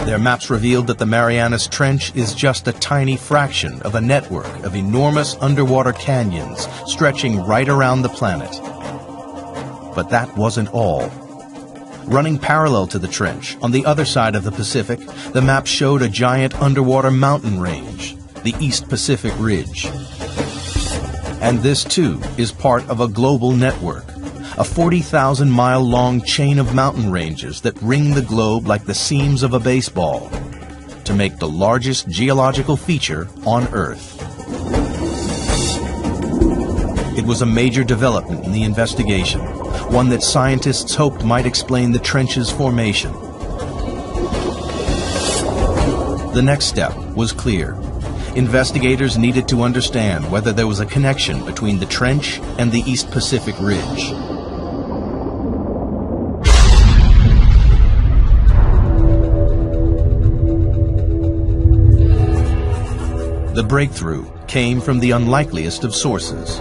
Speaker 1: Their maps revealed that the Marianas Trench is just a tiny fraction of a network of enormous underwater canyons stretching right around the planet. But that wasn't all. Running parallel to the trench, on the other side of the Pacific, the map showed a giant underwater mountain range, the East Pacific Ridge. And this, too, is part of a global network, a 40,000 mile long chain of mountain ranges that ring the globe like the seams of a baseball to make the largest geological feature on Earth. It was a major development in the investigation, one that scientists hoped might explain the trench's formation. The next step was clear. Investigators needed to understand whether there was a connection between the trench and the East Pacific Ridge. The breakthrough came from the unlikeliest of sources.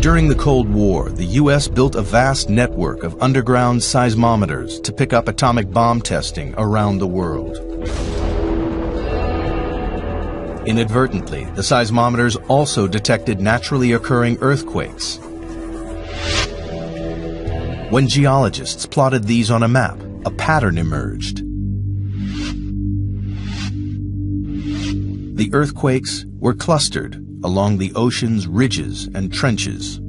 Speaker 1: During the Cold War, the U.S. built a vast network of underground seismometers to pick up atomic bomb testing around the world. Inadvertently, the seismometers also detected naturally occurring earthquakes. When geologists plotted these on a map, a pattern emerged. The earthquakes were clustered along the ocean's ridges and trenches.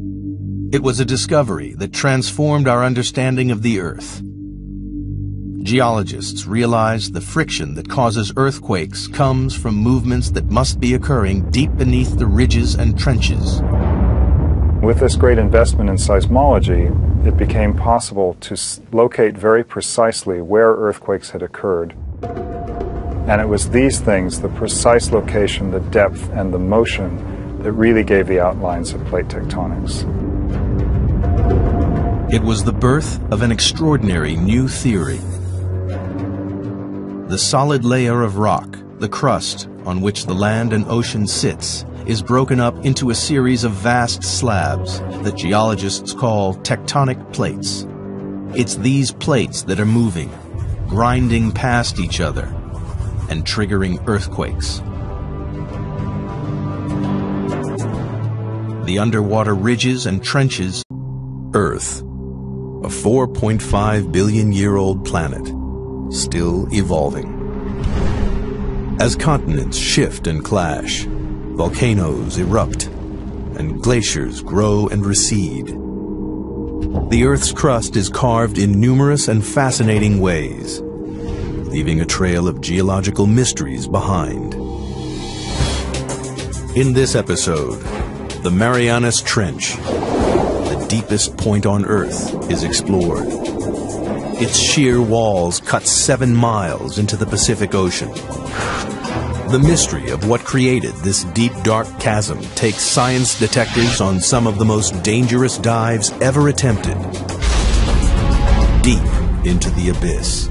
Speaker 1: It was a discovery that transformed our understanding of the Earth. Geologists realized the friction that causes earthquakes comes from movements that must be occurring deep beneath the ridges and trenches.
Speaker 3: With this great investment in seismology, it became possible to locate very precisely where earthquakes had occurred. And it was these things, the precise location, the depth, and the motion, that really gave the outlines of plate tectonics.
Speaker 1: It was the birth of an extraordinary new theory. The solid layer of rock, the crust on which the land and ocean sits, is broken up into a series of vast slabs that geologists call tectonic plates. It's these plates that are moving, grinding past each other, and triggering earthquakes. The underwater ridges and trenches, Earth, a 4.5 billion year old planet, still evolving. As continents shift and clash, volcanoes erupt, and glaciers grow and recede, The Earth's crust is carved in numerous and fascinating ways, leaving a trail of geological mysteries behind. In this episode, the Marianas Trench, the deepest point on Earth, is explored. Its sheer walls cut seven miles into the Pacific Ocean. The mystery of what created this deep, dark chasm takes science detectives on some of the most dangerous dives ever attempted. Deep into the abyss.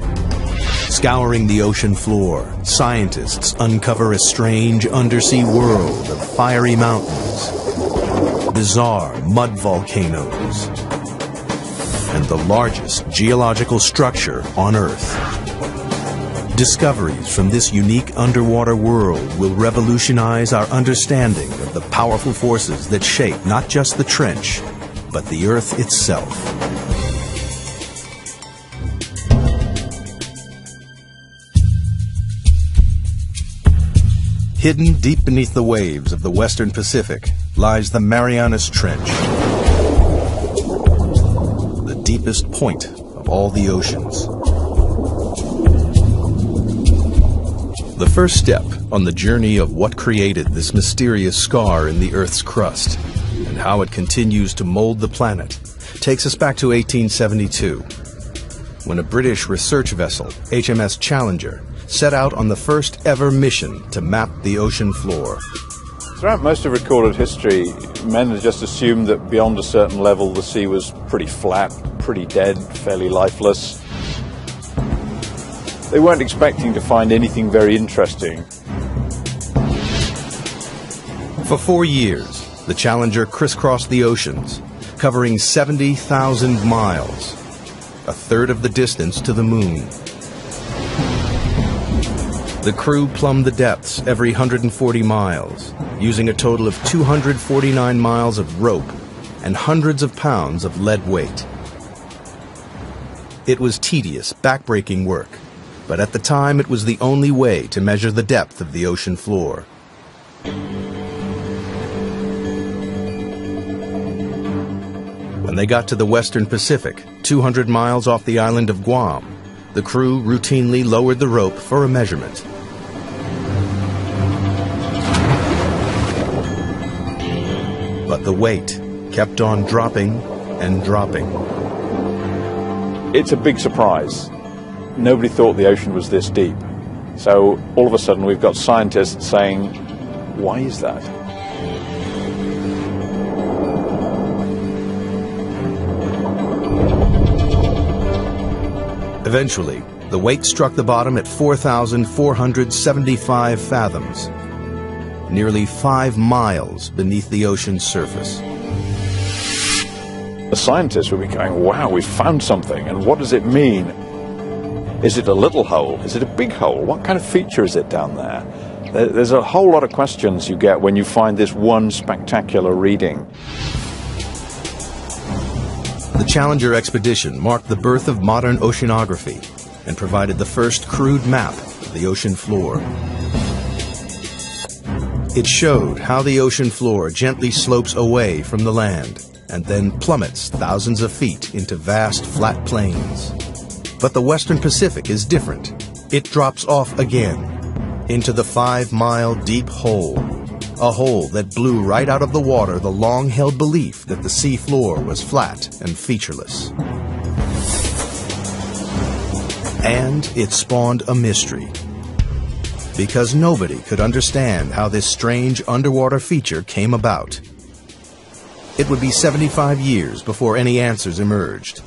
Speaker 1: Scouring the ocean floor, scientists uncover a strange undersea world of fiery mountains, bizarre mud volcanoes, and the largest geological structure on Earth. Discoveries from this unique underwater world will revolutionize our understanding of the powerful forces that shape not just the trench, but the Earth itself. Hidden deep beneath the waves of the western Pacific lies the Marianas Trench, deepest point of all the oceans. The first step on the journey of what created this mysterious scar in the Earth's crust and how it continues to mold the planet takes us back to 1872, when a British research vessel, HMS Challenger, set out on the first ever mission to map the ocean floor.
Speaker 2: Throughout most of recorded history, men had just assumed that beyond a certain level the sea was pretty flat, pretty dead, fairly lifeless. They weren't expecting to find anything very interesting.
Speaker 1: For four years, the Challenger crisscrossed the oceans, covering 70,000 miles, a third of the distance to the moon. The crew plumbed the depths every 140 miles, using a total of 249 miles of rope and hundreds of pounds of lead weight. It was tedious, backbreaking work, but at the time it was the only way to measure the depth of the ocean floor. When they got to the western Pacific, 200 miles off the island of Guam, the crew routinely lowered the rope for a measurement. But the weight kept on dropping and dropping.
Speaker 2: It's a big surprise. Nobody thought the ocean was this deep. So all of a sudden we've got scientists saying, why is that?
Speaker 1: Eventually, the weight struck the bottom at 4,475 fathoms, nearly five miles beneath the ocean's surface.
Speaker 2: The scientists will be going, wow, we found something, and what does it mean? Is it a little hole? Is it a big hole? What kind of feature is it down there? There's a whole lot of questions you get when you find this one spectacular reading.
Speaker 1: The Challenger expedition marked the birth of modern oceanography and provided the first crude map of the ocean floor. It showed how the ocean floor gently slopes away from the land and then plummets thousands of feet into vast flat plains. But the western Pacific is different. It drops off again into the five mile deep hole, a hole that blew right out of the water the long held belief that the sea floor was flat and featureless. And it spawned a mystery. Because nobody could understand how this strange underwater feature came about. It would be 75 years before any answers emerged.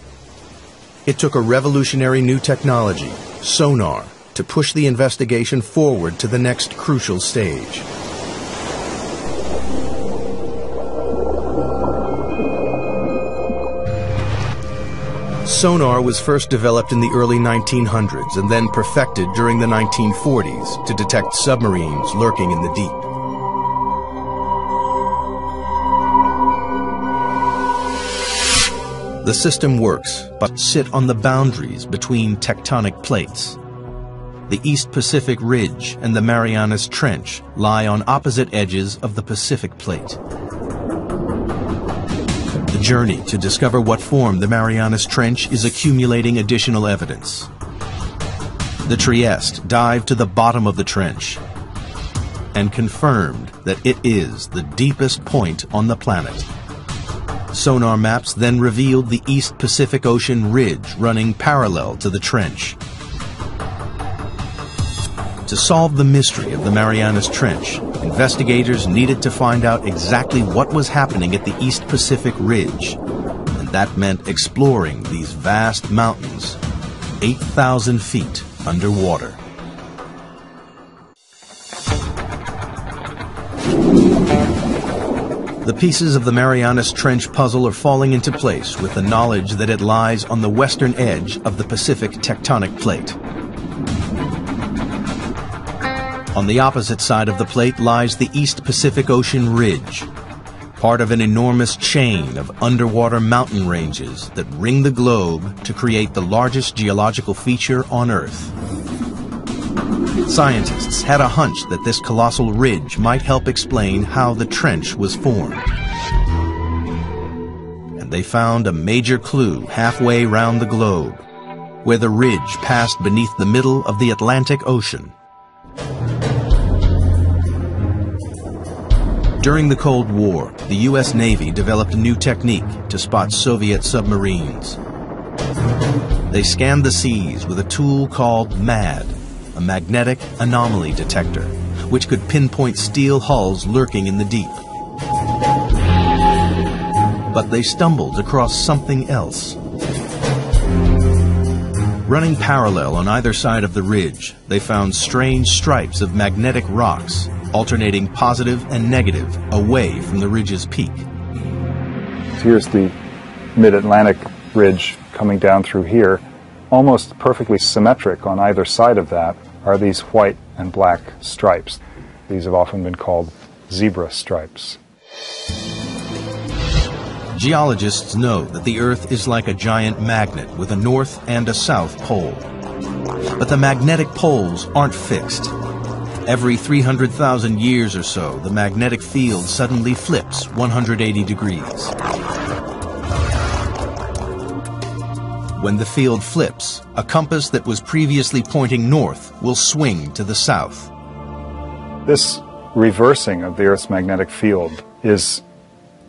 Speaker 1: It took a revolutionary new technology, sonar, to push the investigation forward to the next crucial stage. Sonar was first developed in the early 1900s and then perfected during the 1940s to detect submarines lurking in the deep. The system works, but sit on the boundaries between tectonic plates. The East Pacific Ridge and the Marianas Trench lie on opposite edges of the Pacific Plate. Journey to discover what formed the Marianas Trench is accumulating additional evidence. The Trieste dived to the bottom of the trench and confirmed that it is the deepest point on the planet. Sonar maps then revealed the East Pacific Ocean ridge running parallel to the trench. To solve the mystery of the Marianas Trench, investigators needed to find out exactly what was happening at the East Pacific Ridge. And that meant exploring these vast mountains, 8,000 feet underwater. The pieces of the Marianas Trench puzzle are falling into place with the knowledge that it lies on the western edge of the Pacific tectonic plate. On the opposite side of the plate lies the East Pacific Ocean Ridge, part of an enormous chain of underwater mountain ranges that ring the globe to create the largest geological feature on Earth. Scientists had a hunch that this colossal ridge might help explain how the trench was formed. And they found a major clue halfway round the globe, where the ridge passed beneath the middle of the Atlantic Ocean. During the Cold War, the U.S. Navy developed a new technique to spot Soviet submarines. They scanned the seas with a tool called MAD, a magnetic anomaly detector, which could pinpoint steel hulls lurking in the deep. But they stumbled across something else. Running parallel on either side of the ridge, they found strange stripes of magnetic rocks, alternating positive and negative away from the ridge's peak.
Speaker 3: Here's the mid-Atlantic ridge coming down through here, almost perfectly symmetric on either side of that are these white and black stripes. These have often been called zebra stripes.
Speaker 1: Geologists know that the Earth is like a giant magnet with a north and a south pole. But the magnetic poles aren't fixed. Every 300,000 years or so, the magnetic field suddenly flips 180 degrees. When the field flips, a compass that was previously pointing north will swing to the south.
Speaker 3: This reversing of the Earth's magnetic field is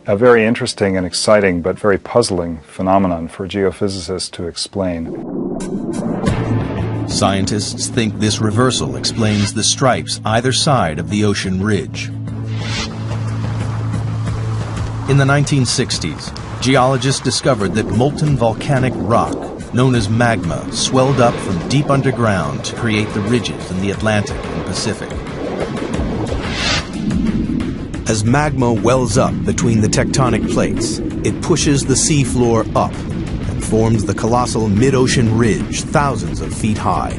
Speaker 3: a very interesting and exciting but very puzzling phenomenon for geophysicists to explain.
Speaker 1: Scientists think this reversal explains the stripes either side of the ocean ridge. In the 1960s, geologists discovered that molten volcanic rock, known as magma, swelled up from deep underground to create the ridges in the Atlantic and Pacific. As magma wells up between the tectonic plates, it pushes the seafloor up forms the colossal mid-ocean ridge thousands of feet high.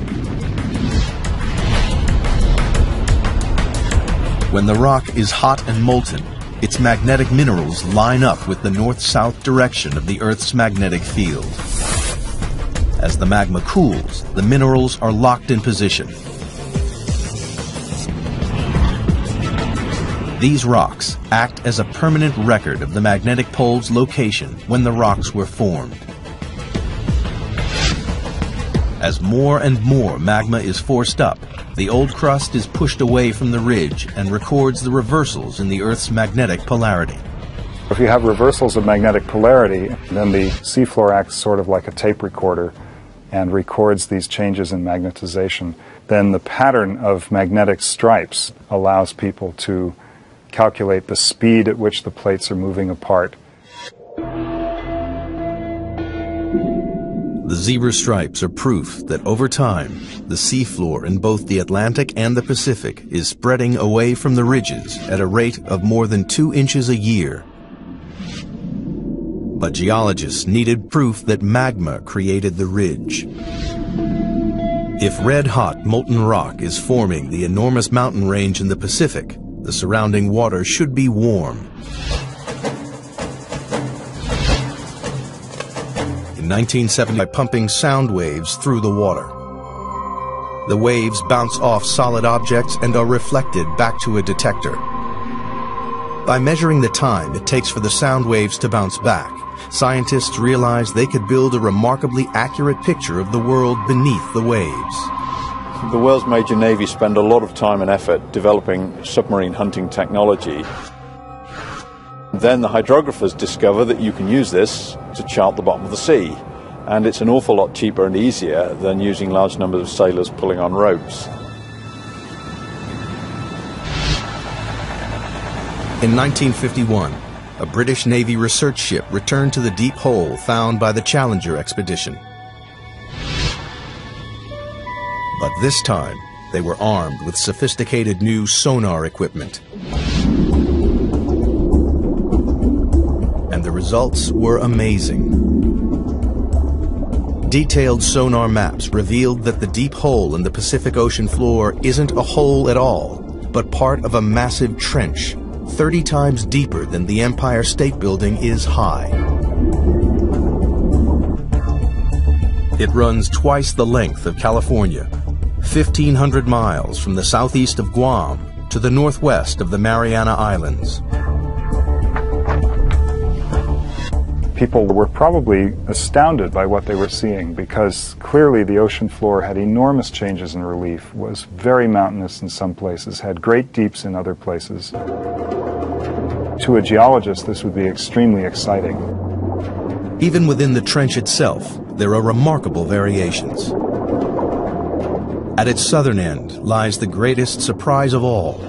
Speaker 1: When the rock is hot and molten, its magnetic minerals line up with the north-south direction of the Earth's magnetic field. As the magma cools, the minerals are locked in position. These rocks act as a permanent record of the magnetic pole's location when the rocks were formed. As more and more magma is forced up, the old crust is pushed away from the ridge and records the reversals in the Earth's magnetic polarity.
Speaker 3: If you have reversals of magnetic polarity, then the seafloor acts sort of like a tape recorder and records these changes in magnetization. Then the pattern of magnetic stripes allows people to calculate the speed at which the plates are moving apart.
Speaker 1: The zebra stripes are proof that over time, the seafloor in both the Atlantic and the Pacific is spreading away from the ridges at a rate of more than two inches a year. But geologists needed proof that magma created the ridge. If red-hot molten rock is forming the enormous mountain range in the Pacific, the surrounding water should be warm. In 1970, by pumping sound waves through the water. The waves bounce off solid objects and are reflected back to a detector. By measuring the time it takes for the sound waves to bounce back, scientists realized they could build a remarkably accurate picture of the world beneath the waves.
Speaker 2: The world's major navies spend a lot of time and effort developing submarine hunting technology. Then the hydrographers discover that you can use this to chart the bottom of the sea. And it's an awful lot cheaper and easier than using large numbers of sailors pulling on ropes.
Speaker 1: In 1951, a British Navy research ship returned to the deep hole found by the Challenger expedition. But this time, they were armed with sophisticated new sonar equipment. Results were amazing. Detailed sonar maps revealed that the deep hole in the Pacific Ocean floor isn't a hole at all, but part of a massive trench 30 times deeper than the Empire State Building is high. It runs twice the length of California, 1,500 miles from the southeast of Guam to the northwest of the Mariana Islands.
Speaker 3: People were probably astounded by what they were seeing because clearly the ocean floor had enormous changes in relief, was very mountainous in some places, had great deeps in other places. To a geologist, this would be extremely exciting.
Speaker 1: Even within the trench itself, there are remarkable variations. At its southern end lies the greatest surprise of all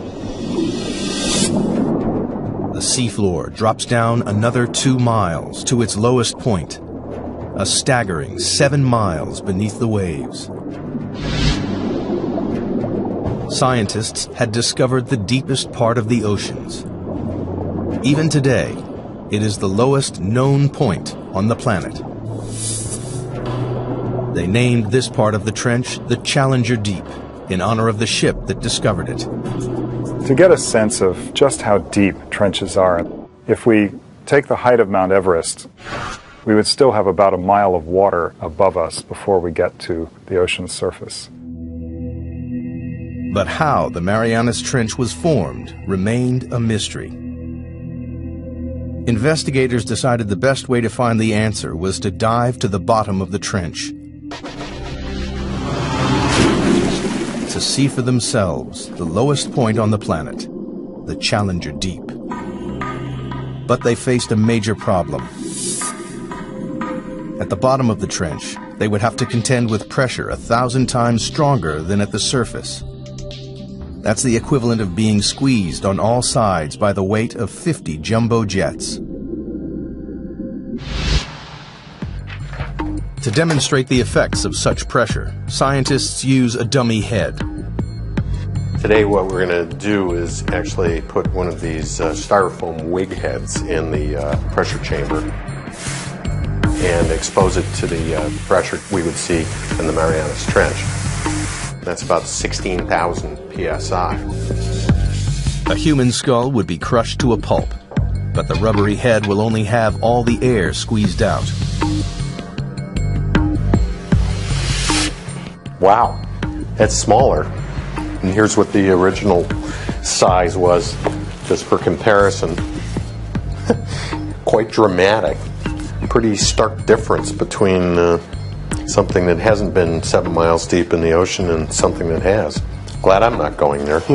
Speaker 1: seafloor drops down another two miles to its lowest point, a staggering seven miles beneath the waves. Scientists had discovered the deepest part of the oceans. Even today, it is the lowest known point on the planet. They named this part of the trench the Challenger Deep in honor of the ship that discovered it.
Speaker 3: To get a sense of just how deep trenches are, if we take the height of Mount Everest, we would still have about a mile of water above us before we get to the ocean's surface.
Speaker 1: But how the Marianas Trench was formed remained a mystery. Investigators decided the best way to find the answer was to dive to the bottom of the trench to see for themselves the lowest point on the planet, the Challenger Deep. But they faced a major problem. At the bottom of the trench, they would have to contend with pressure a thousand times stronger than at the surface. That's the equivalent of being squeezed on all sides by the weight of 50 jumbo jets. To demonstrate the effects of such pressure, scientists use a dummy head.
Speaker 4: Today what we're going to do is actually put one of these uh, styrofoam wig heads in the uh, pressure chamber and expose it to the uh, pressure we would see in the Marianas Trench. That's about 16,000 psi.
Speaker 1: A human skull would be crushed to a pulp, but the rubbery head will only have all the air squeezed out.
Speaker 4: Wow, that's smaller. And here's what the original size was, just for comparison. Quite dramatic. Pretty stark difference between uh, something that hasn't been seven miles deep in the ocean and something that has. Glad I'm not going there.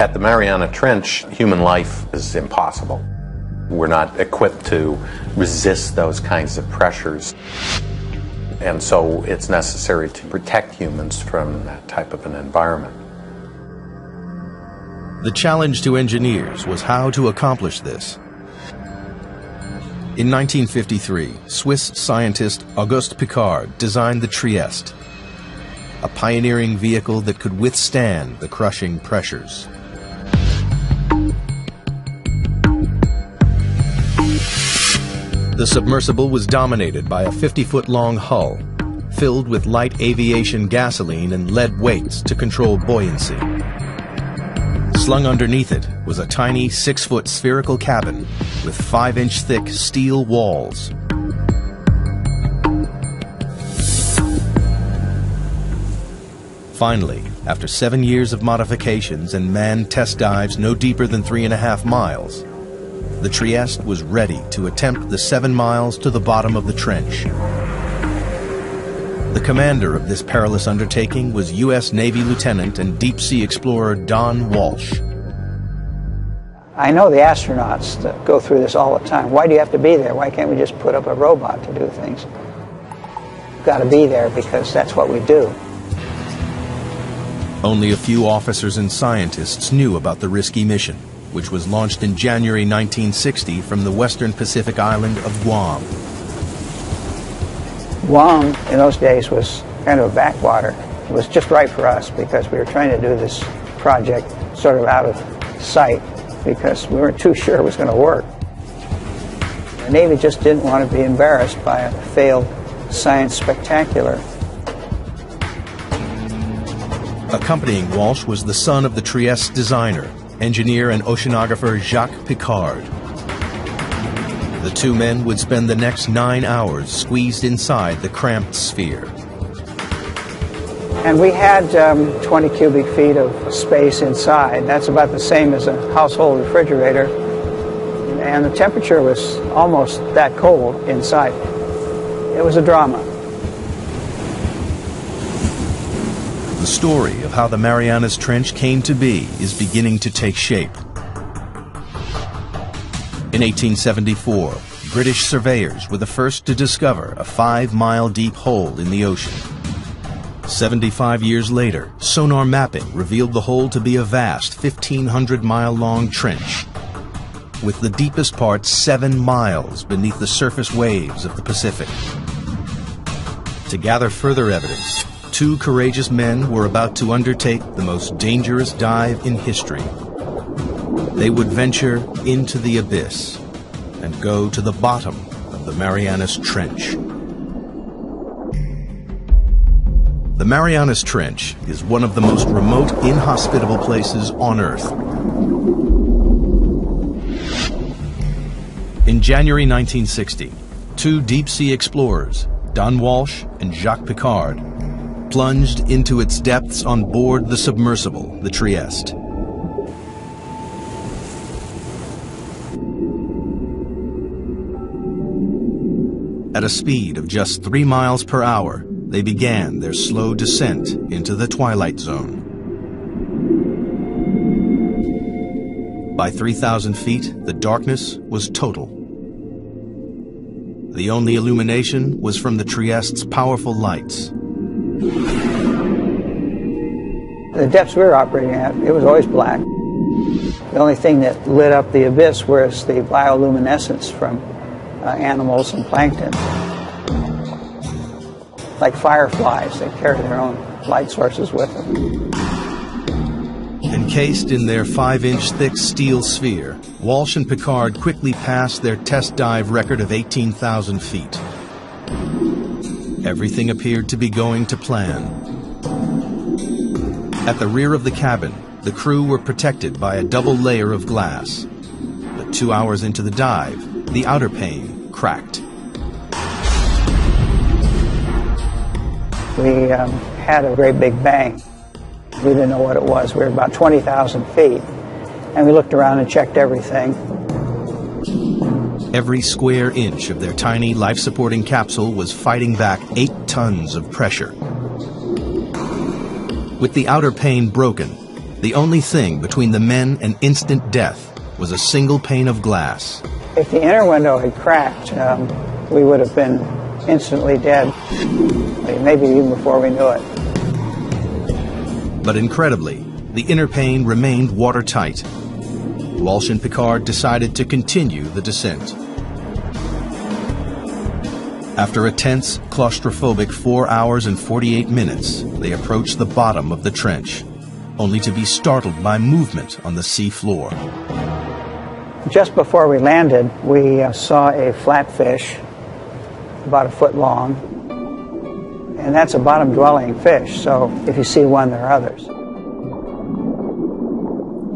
Speaker 4: At the Mariana Trench, human life is impossible. We're not equipped to resist those kinds of pressures. And so it's necessary to protect humans from that type of an environment.
Speaker 1: The challenge to engineers was how to accomplish this. In 1953, Swiss scientist Auguste Piccard designed the Trieste, a pioneering vehicle that could withstand the crushing pressures. The submersible was dominated by a 50-foot long hull, filled with light aviation gasoline and lead weights to control buoyancy. Slung underneath it was a tiny six-foot spherical cabin with five-inch thick steel walls. Finally, after seven years of modifications and manned test dives no deeper than three and a half miles, the Trieste was ready to attempt the seven miles to the bottom of the trench. The commander of this perilous undertaking was U.S. Navy Lieutenant and deep sea explorer Don Walsh.
Speaker 5: I know the astronauts that go through this all the time. Why do you have to be there? Why can't we just put up a robot to do things? We've got to be there because that's what we do.
Speaker 1: Only a few officers and scientists knew about the risky mission, which was launched in January 1960 from the western Pacific island of Guam.
Speaker 5: Guam in those days was kind of a backwater. It was just right for us because we were trying to do this project sort of out of sight because we weren't too sure it was going to work. The Navy just didn't want to be embarrassed by a failed science spectacular.
Speaker 1: Accompanying Walsh was the son of the Trieste designer, engineer and oceanographer Jacques Piccard. The two men would spend the next nine hours squeezed inside the cramped sphere.
Speaker 5: And we had um, 20 cubic feet of space inside. That's about the same as a household refrigerator. And the temperature was almost that cold inside. It was a drama.
Speaker 1: The story of how the Marianas Trench came to be is beginning to take shape. In 1874, British surveyors were the first to discover a five-mile deep hole in the ocean. 75 years later, sonar mapping revealed the hole to be a vast 1,500-mile-long trench, with the deepest part seven miles beneath the surface waves of the Pacific. To gather further evidence, two courageous men were about to undertake the most dangerous dive in history. They would venture into the abyss and go to the bottom of the Marianas Trench. The Marianas Trench is one of the most remote, inhospitable places on Earth. In January 1960, two deep sea explorers, Don Walsh and Jacques Piccard, plunged into its depths on board the submersible, the Trieste. At a speed of just three miles per hour, they began their slow descent into the twilight zone. By 3,000 feet, the darkness was total. The only illumination was from the Trieste's powerful lights.
Speaker 5: The depths we were operating at, it was always black. The only thing that lit up the abyss was the bioluminescence from uh, animals and plankton. Like fireflies, they carry their own light sources with them.
Speaker 1: Encased in their five-inch thick steel sphere, Walsh and Piccard quickly passed their test dive record of 18,000 feet. Everything appeared to be going to plan. At the rear of the cabin, the crew were protected by a double layer of glass. But two hours into the dive, the outer pane cracked.
Speaker 5: We um, had a great big bang. We didn't know what it was. We were about 20,000 feet. And we looked around and checked everything.
Speaker 1: Every square inch of their tiny life-supporting capsule was fighting back eight tons of pressure. With the outer pane broken, the only thing between the men and instant death was a single pane of glass.
Speaker 5: If the inner window had cracked, um, we would have been instantly dead, maybe even before we knew it.
Speaker 1: But incredibly, the inner pane remained watertight. Walsh and Piccard decided to continue the descent. After a tense, claustrophobic four hours and 48 minutes, they approached the bottom of the trench, only to be startled by movement on the sea floor.
Speaker 5: Just before we landed, we uh, saw a flatfish about a foot long, and that's a bottom dwelling fish, so if you see one, there are others.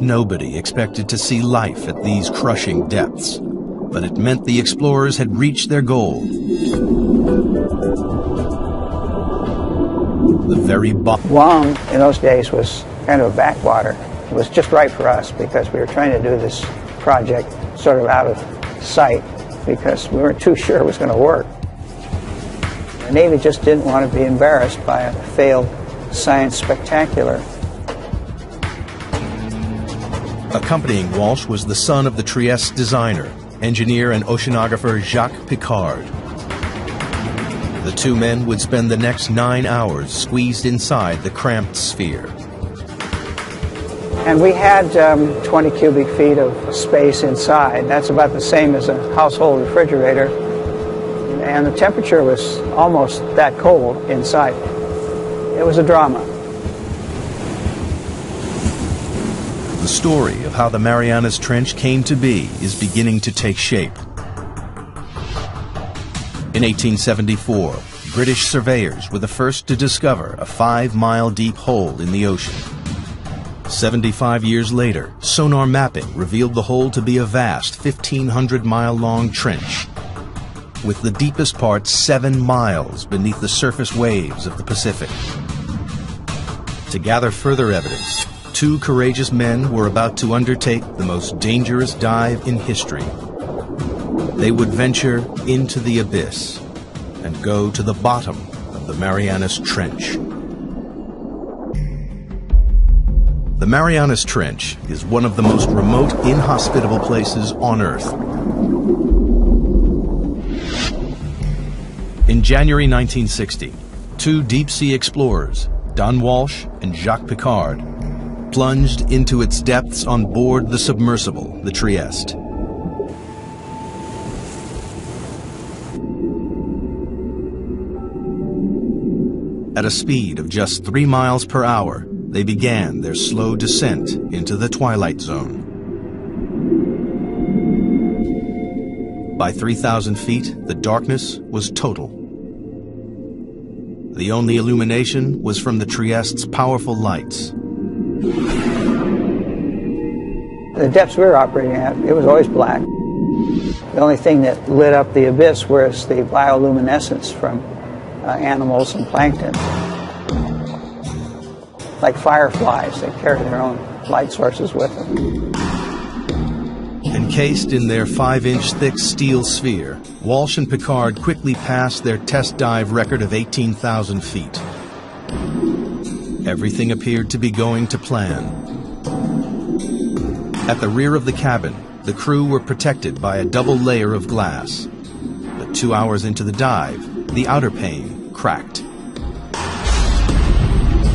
Speaker 1: Nobody expected to see life at these crushing depths, but it meant the explorers had reached their goal. The very bottom.
Speaker 5: Guam in those days was kind of a backwater. It was just right for us because we were trying to do this project sort of out of sight because we weren't too sure it was going to work. The Navy just didn't want to be embarrassed by a failed science spectacular.
Speaker 1: Accompanying Walsh was the son of the Trieste designer, engineer and oceanographer Jacques Piccard. The two men would spend the next nine hours squeezed inside the cramped sphere.
Speaker 5: And we had um, 20 cubic feet of space inside. That's about the same as a household refrigerator. And the temperature was almost that cold inside. It was a drama.
Speaker 1: The story of how the Marianas Trench came to be is beginning to take shape. In 1874, British surveyors were the first to discover a five-mile deep hole in the ocean. 75 years later, sonar mapping revealed the hole to be a vast 1,500-mile-long trench, with the deepest part seven miles beneath the surface waves of the Pacific. To gather further evidence, two courageous men were about to undertake the most dangerous dive in history. They would venture into the abyss and go to the bottom of the Marianas Trench. The Marianas Trench is one of the most remote, inhospitable places on Earth. In January 1960, two deep-sea explorers, Don Walsh and Jacques Piccard, plunged into its depths on board the submersible, the Trieste. At a speed of just three miles per hour, they began their slow descent into the twilight zone. By 3,000 feet, the darkness was total. The only illumination was from the Trieste's powerful lights.
Speaker 5: The depths we were operating at, it was always black. The only thing that lit up the abyss was the bioluminescence from uh, animals and plankton. Like fireflies, they carry their own light sources with them.
Speaker 1: Encased in their five-inch thick steel sphere, Walsh and Piccard quickly passed their test dive record of 18,000 feet. Everything appeared to be going to plan. At the rear of the cabin, the crew were protected by a double layer of glass. But two hours into the dive, the outer pane cracked.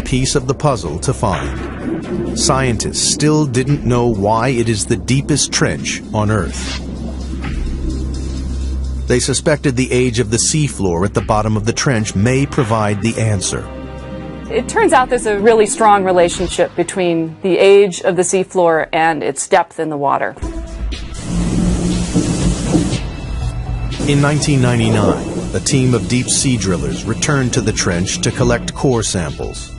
Speaker 1: Piece of the puzzle to find. Scientists still didn't know why it is the deepest trench on Earth. They suspected the age of the seafloor at the bottom of the trench may provide the answer.
Speaker 9: It turns out there's a really strong relationship between the age of the seafloor and its depth in the water.
Speaker 1: In 1999, a team of deep sea drillers returned to the trench to collect core samples.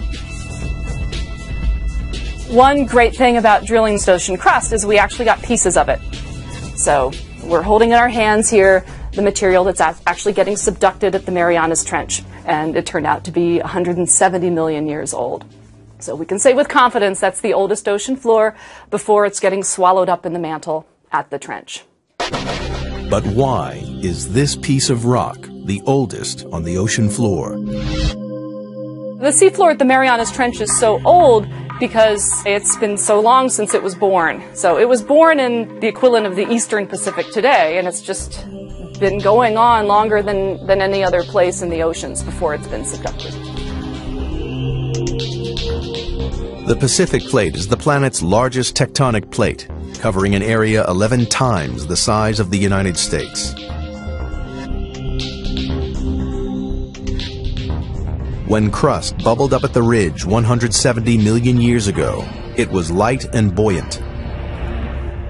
Speaker 9: One great thing about drilling the ocean crust is we actually got pieces of it. So we're holding in our hands here the material that's actually getting subducted at the Marianas Trench, and it turned out to be 170 million years old. So we can say with confidence that's the oldest ocean floor before it's getting swallowed up in the mantle at the trench.
Speaker 1: But why is this piece of rock the oldest on the ocean floor?
Speaker 9: The seafloor at the Marianas Trench is so old because it's been so long since it was born. So it was born in the equivalent of the Eastern Pacific today, and it's just been going on longer than, than any other place in the oceans before it's been subducted.
Speaker 1: The Pacific Plate is the planet's largest tectonic plate, covering an area 11 times the size of the United States. When crust bubbled up at the ridge 170 million years ago, it was light and buoyant.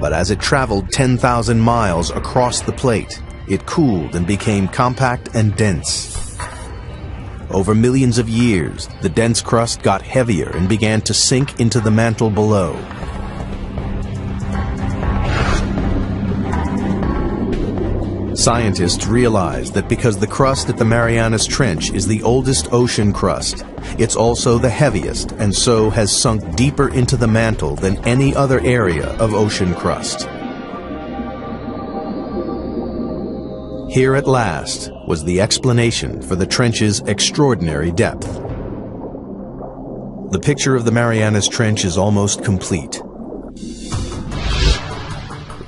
Speaker 1: But as it traveled 10,000 miles across the plate, it cooled and became compact and dense. Over millions of years, the dense crust got heavier and began to sink into the mantle below. Scientists realized that because the crust at the Marianas Trench is the oldest ocean crust, it's also the heaviest and so has sunk deeper into the mantle than any other area of ocean crust. Here at last was the explanation for the trench's extraordinary depth. The picture of the Marianas Trench is almost complete.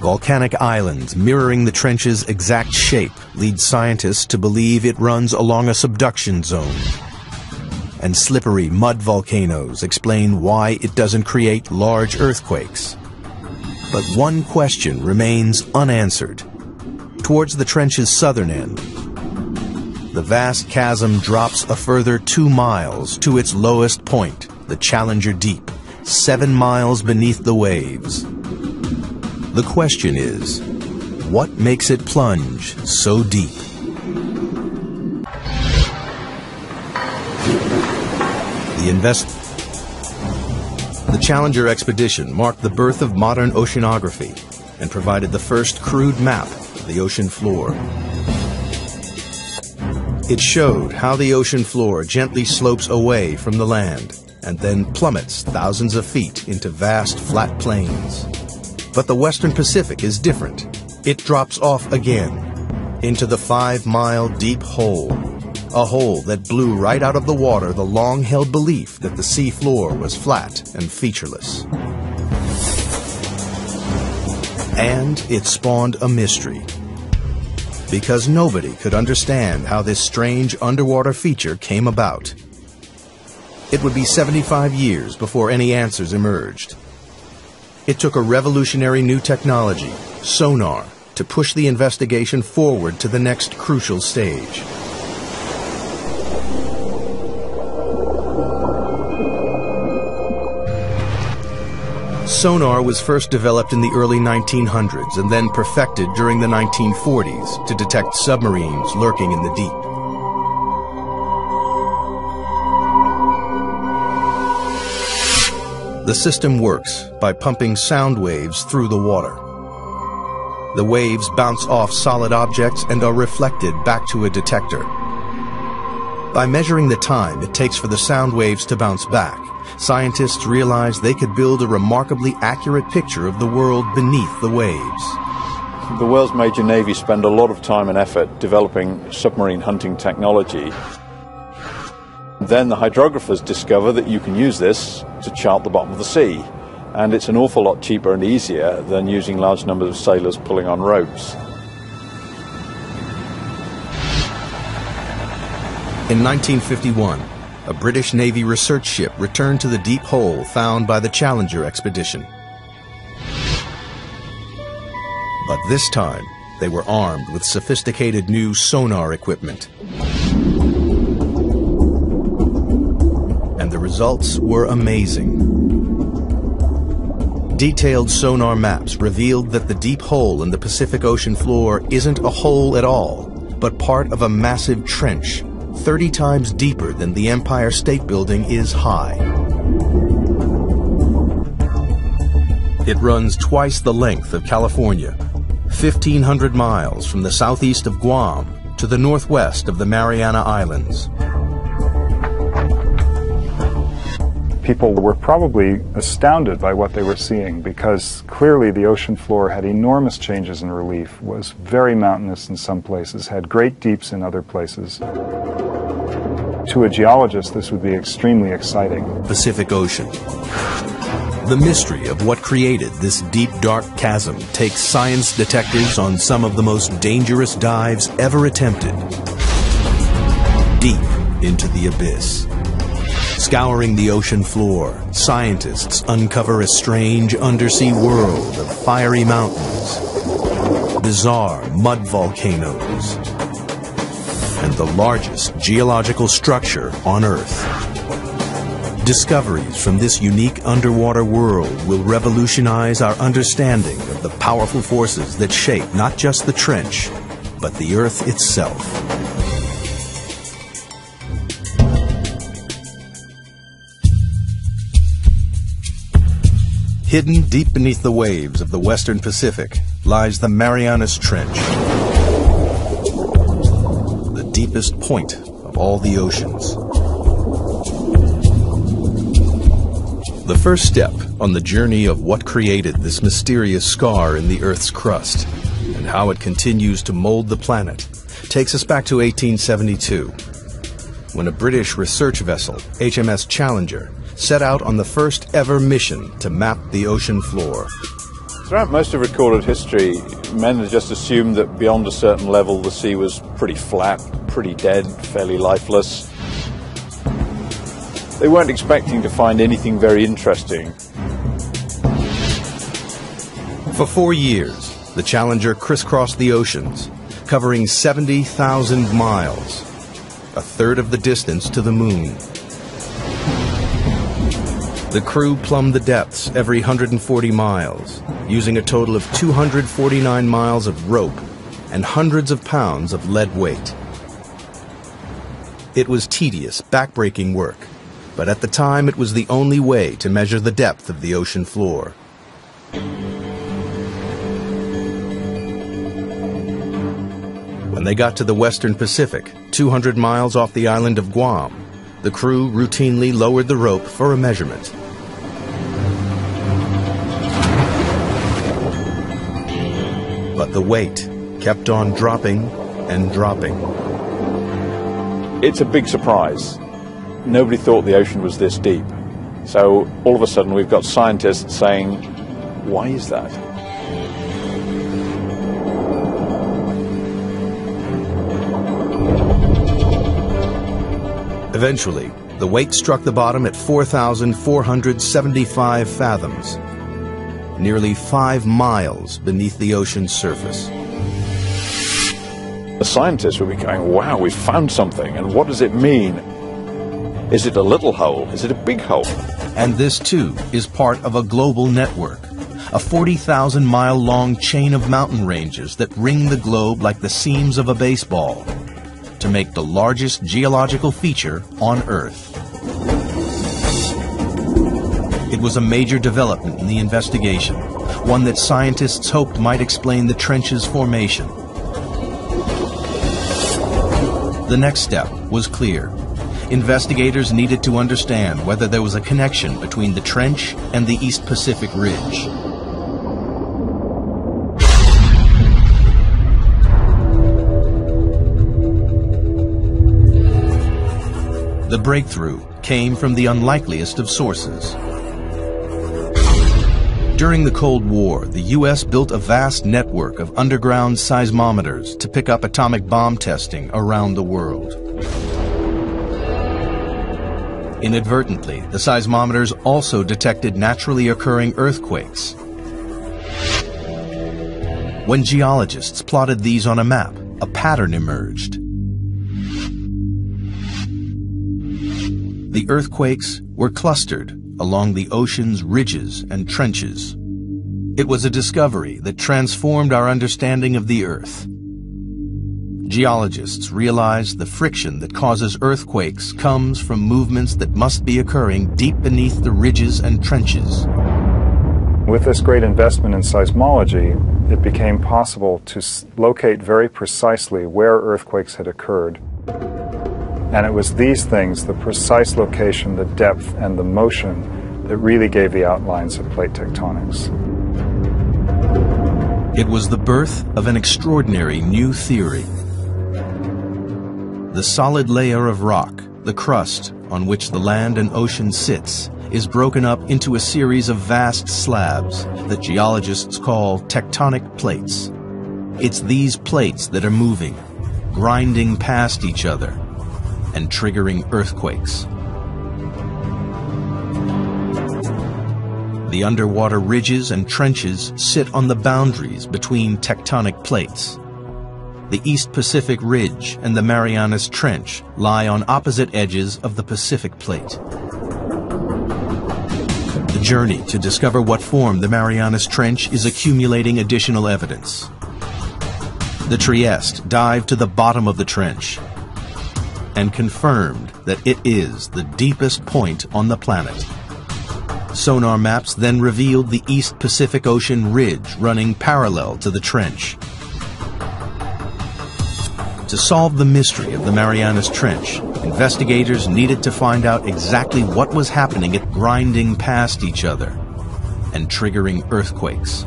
Speaker 1: Volcanic islands mirroring the trench's exact shape lead scientists to believe it runs along a subduction zone. And slippery mud volcanoes explain why it doesn't create large earthquakes. But one question remains unanswered. Towards the trench's southern end, the vast chasm drops a further two miles to its lowest point, the Challenger Deep, seven miles beneath the waves. The question is, what makes it plunge so deep? The invest the Challenger expedition marked the birth of modern oceanography and provided the first crude map the ocean floor. It showed how the ocean floor gently slopes away from the land and then plummets thousands of feet into vast flat plains. But the Western Pacific is different. It drops off again into the five-mile deep hole, a hole that blew right out of the water the long-held belief that the sea floor was flat and featureless. And it spawned a mystery. Because nobody could understand how this strange underwater feature came about. It would be 75 years before any answers emerged. It took a revolutionary new technology, sonar, to push the investigation forward to the next crucial stage. Sonar was first developed in the early 1900s and then perfected during the 1940s to detect submarines lurking in the deep. The system works by pumping sound waves through the water. The waves bounce off solid objects and are reflected back to a detector. By measuring the time it takes for the sound waves to bounce back, scientists realized they could build a remarkably accurate picture of the world beneath the waves.
Speaker 2: The world's major navies spend a lot of time and effort developing submarine hunting technology then the hydrographers discover that you can use this to chart the bottom of the sea. And it's an awful lot cheaper and easier than using large numbers of sailors pulling on ropes.
Speaker 1: In 1951, a British Navy research ship returned to the deep hole found by the Challenger expedition. But this time, they were armed with sophisticated new sonar equipment. and the results were amazing. Detailed sonar maps revealed that the deep hole in the Pacific Ocean floor isn't a hole at all, but part of a massive trench, 30 times deeper than the Empire State Building is high. It runs twice the length of California, 1,500 miles from the southeast of Guam to the northwest of the Mariana Islands.
Speaker 3: people were probably astounded by what they were seeing because clearly the ocean floor had enormous changes in relief, was very mountainous in some places, had great deeps in other places. To a geologist, this would be extremely exciting.
Speaker 1: Pacific Ocean. The mystery of what created this deep, dark chasm takes science detectives on some of the most dangerous dives ever attempted. Deep into the abyss. Scouring the ocean floor, scientists uncover a strange undersea world of fiery mountains, bizarre mud volcanoes, the largest geological structure on Earth. Discoveries from this unique underwater world will revolutionize our understanding of the powerful forces that shape not just the trench, but the Earth itself. Hidden deep beneath the waves of the western Pacific lies the Marianas Trench, deepest point of all the oceans. The first step on the journey of what created this mysterious scar in the Earth's crust and how it continues to mold the planet takes us back to 1872, when a British research vessel, HMS Challenger, set out on the first ever mission to map the ocean floor.
Speaker 2: Throughout most of recorded history, men had just assumed that beyond a certain level the sea was pretty flat, pretty dead, fairly lifeless. They weren't expecting to find anything very interesting.
Speaker 1: For four years, the Challenger crisscrossed the oceans, covering 70,000 miles, a third of the distance to the moon. The crew plumbed the depths every 140 miles, using a total of 249 miles of rope and hundreds of pounds of lead weight. It was tedious, backbreaking work, but at the time it was the only way to measure the depth of the ocean floor. When they got to the western Pacific, 200 miles off the island of Guam, the crew routinely lowered the rope for a measurement. But the weight kept on dropping and dropping.
Speaker 2: It's a big surprise. Nobody thought the ocean was this deep. So all of a sudden we've got scientists saying, why is that?
Speaker 1: Eventually, the weight struck the bottom at 4,475 fathoms, nearly five miles beneath the ocean's surface.
Speaker 2: The scientists will be going, wow, we found something, and what does it mean? Is it a little hole? Is it a big hole?
Speaker 1: And this, too, is part of a global network, a 40,000 mile long chain of mountain ranges that ring the globe like the seams of a baseball to make the largest geological feature on Earth. It was a major development in the investigation, one that scientists hoped might explain the trench's formation. The next step was clear. Investigators needed to understand whether there was a connection between the trench and the East Pacific Ridge. The breakthrough came from the unlikeliest of sources. During the Cold War, the U.S. built a vast network of underground seismometers to pick up atomic bomb testing around the world. Inadvertently, the seismometers also detected naturally occurring earthquakes. When geologists plotted these on a map, a pattern emerged. The earthquakes were clustered along the ocean's ridges and trenches. It was a discovery that transformed our understanding of the Earth. Geologists realized the friction that causes earthquakes comes from movements that must be occurring deep beneath the ridges and trenches.
Speaker 3: With this great investment in seismology, it became possible to locate very precisely where earthquakes had occurred and it was these things, the precise location, the depth, and the motion, that really gave the outlines of plate tectonics.
Speaker 1: It was the birth of an extraordinary new theory. The solid layer of rock, the crust on which the land and ocean sits, is broken up into a series of vast slabs that geologists call tectonic plates. It's these plates that are moving, grinding past each other, and triggering earthquakes. The underwater ridges and trenches sit on the boundaries between tectonic plates. The East Pacific Ridge and the Marianas Trench lie on opposite edges of the Pacific Plate. The journey to discover what formed the Marianas Trench is accumulating additional evidence. The Trieste dived to the bottom of the trench and confirmed that it is the deepest point on the planet. Sonar maps then revealed the East Pacific Ocean ridge running parallel to the trench. To solve the mystery of the Marianas Trench, investigators needed to find out exactly what was happening at grinding past each other and triggering earthquakes.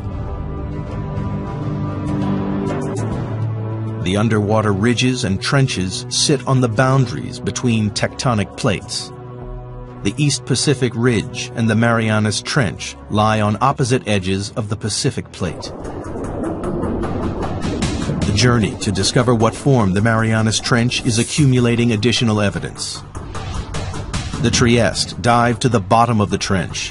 Speaker 1: The underwater ridges and trenches sit on the boundaries between tectonic plates. The East Pacific Ridge and the Marianas Trench lie on opposite edges of the Pacific Plate. The journey to discover what formed the Marianas Trench is accumulating additional evidence. The Trieste dived to the bottom of the trench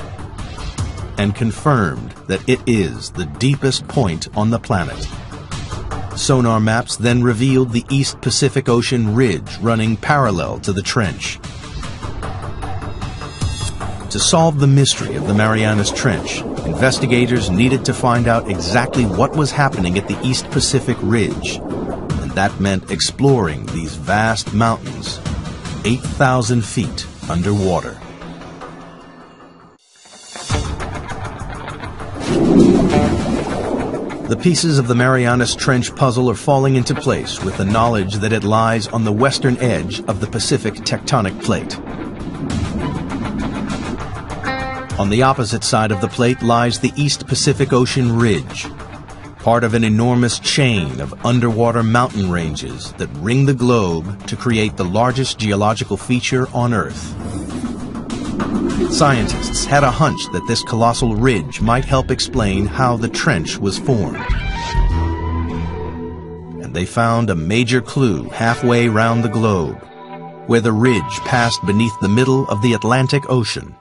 Speaker 1: and confirmed that it is the deepest point on the planet. Sonar maps then revealed the East Pacific Ocean ridge running parallel to the trench. To solve the mystery of the Marianas Trench, investigators needed to find out exactly what was happening at the East Pacific Ridge, and that meant exploring these vast mountains, 8,000 feet underwater. The pieces of the Marianas Trench puzzle are falling into place with the knowledge that it lies on the western edge of the Pacific tectonic plate. On the opposite side of the plate lies the East Pacific Ocean Ridge, part of an enormous chain of underwater mountain ranges that ring the globe to create the largest geological feature on Earth. Scientists had a hunch that this colossal ridge might help explain how the trench was formed. And they found a major clue halfway round the globe, where the ridge passed beneath the middle of the Atlantic Ocean.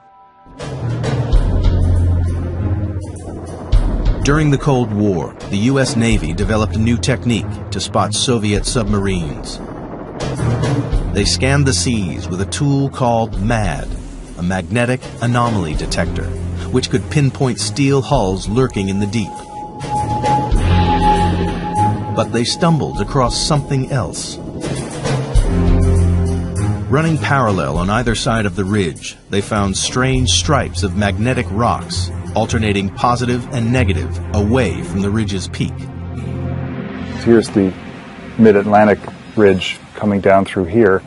Speaker 1: During the Cold War, the U.S. Navy developed a new technique to spot Soviet submarines. They scanned the seas with a tool called MAD, a magnetic anomaly detector, which could pinpoint steel hulls lurking in the deep. But they stumbled across something else. Running parallel on either side of the ridge, they found strange stripes of magnetic rocks, alternating positive and negative away from the ridge's peak.
Speaker 3: Here's the mid-Atlantic ridge coming down through here,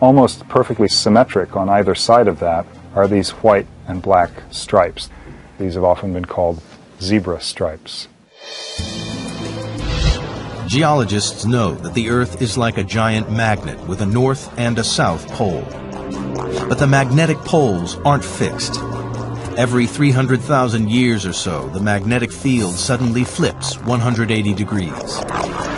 Speaker 3: almost perfectly symmetric on either side of that are these white and black stripes. These have often been called zebra stripes.
Speaker 1: Geologists know that the Earth is like a giant magnet with a north and a south pole. But the magnetic poles aren't fixed. Every 300,000 years or so, the magnetic field suddenly flips 180 degrees.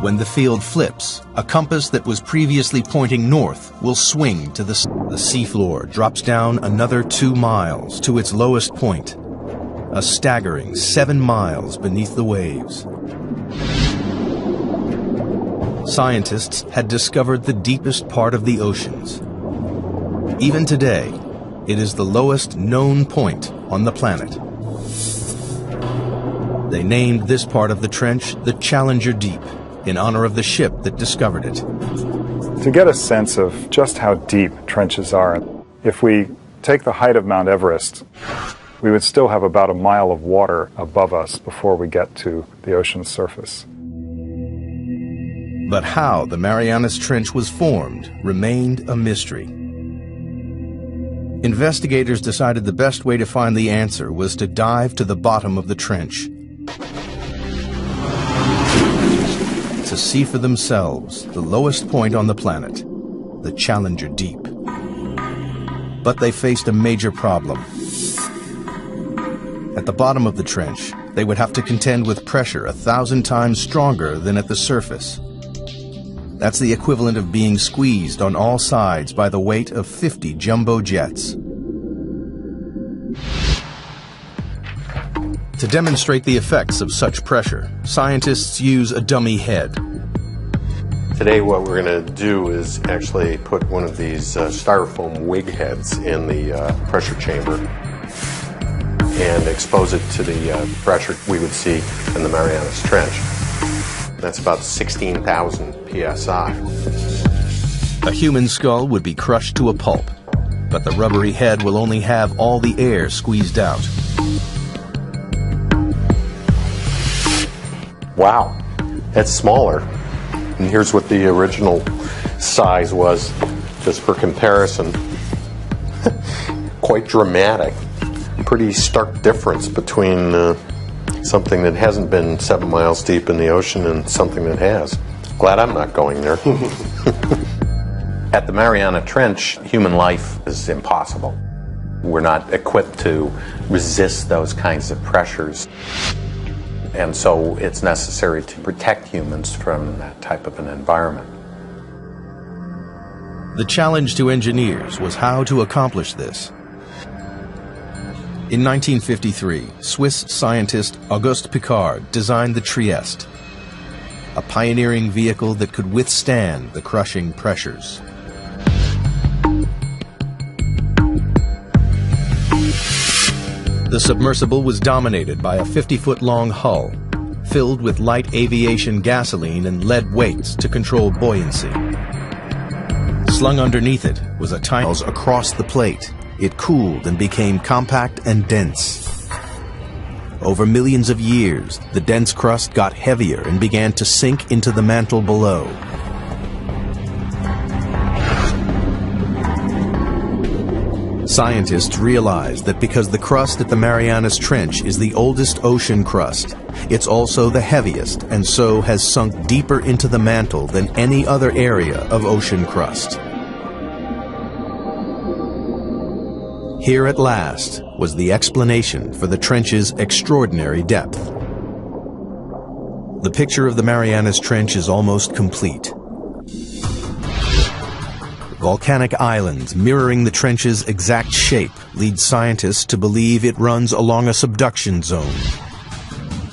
Speaker 1: When the field flips, a compass that was previously pointing north will swing to the The seafloor drops down another two miles to its lowest point, a staggering seven miles beneath the waves. Scientists had discovered the deepest part of the oceans. Even today, it is the lowest known point on the planet. They named this part of the trench the Challenger Deep in honor of the ship that discovered it.
Speaker 3: To get a sense of just how deep trenches are, if we take the height of Mount Everest, we would still have about a mile of water above us before we get to the ocean's surface.
Speaker 1: But how the Marianas Trench was formed remained a mystery. Investigators decided the best way to find the answer was to dive to the bottom of the trench see for themselves the lowest point on the planet, the Challenger Deep. But they faced a major problem. At the bottom of the trench, they would have to contend with pressure a thousand times stronger than at the surface. That's the equivalent of being squeezed on all sides by the weight of 50 jumbo jets. To demonstrate the effects of such pressure, scientists use a dummy head.
Speaker 4: Today what we're going to do is actually put one of these uh, styrofoam wig heads in the uh, pressure chamber and expose it to the uh, pressure we would see in the Marianas Trench. That's about 16,000 psi.
Speaker 1: A human skull would be crushed to a pulp, but the rubbery head will only have all the air squeezed out.
Speaker 4: Wow, that's smaller. And here's what the original size was, just for comparison. Quite dramatic. Pretty stark difference between uh, Something that hasn't been seven miles deep in the ocean and something that has. Glad I'm not going there. At the Mariana Trench, human life is impossible. We're not equipped to resist those kinds of pressures. And so it's necessary to protect humans from that type of an environment.
Speaker 1: The challenge to engineers was how to accomplish this. In 1953, Swiss scientist Auguste Piccard designed the Trieste, a pioneering vehicle that could withstand the crushing pressures. The submersible was dominated by a 50-foot long hull, filled with light aviation gasoline and lead weights to control buoyancy. Slung underneath it was a tiles across the plate. It cooled and became compact and dense. Over millions of years, the dense crust got heavier and began to sink into the mantle below. Scientists realized that because the crust at the Marianas Trench is the oldest ocean crust, it's also the heaviest and so has sunk deeper into the mantle than any other area of ocean crust. Here at last was the explanation for the trench's extraordinary depth. The picture of the Marianas Trench is almost complete. Volcanic islands mirroring the trench's exact shape lead scientists to believe it runs along a subduction zone.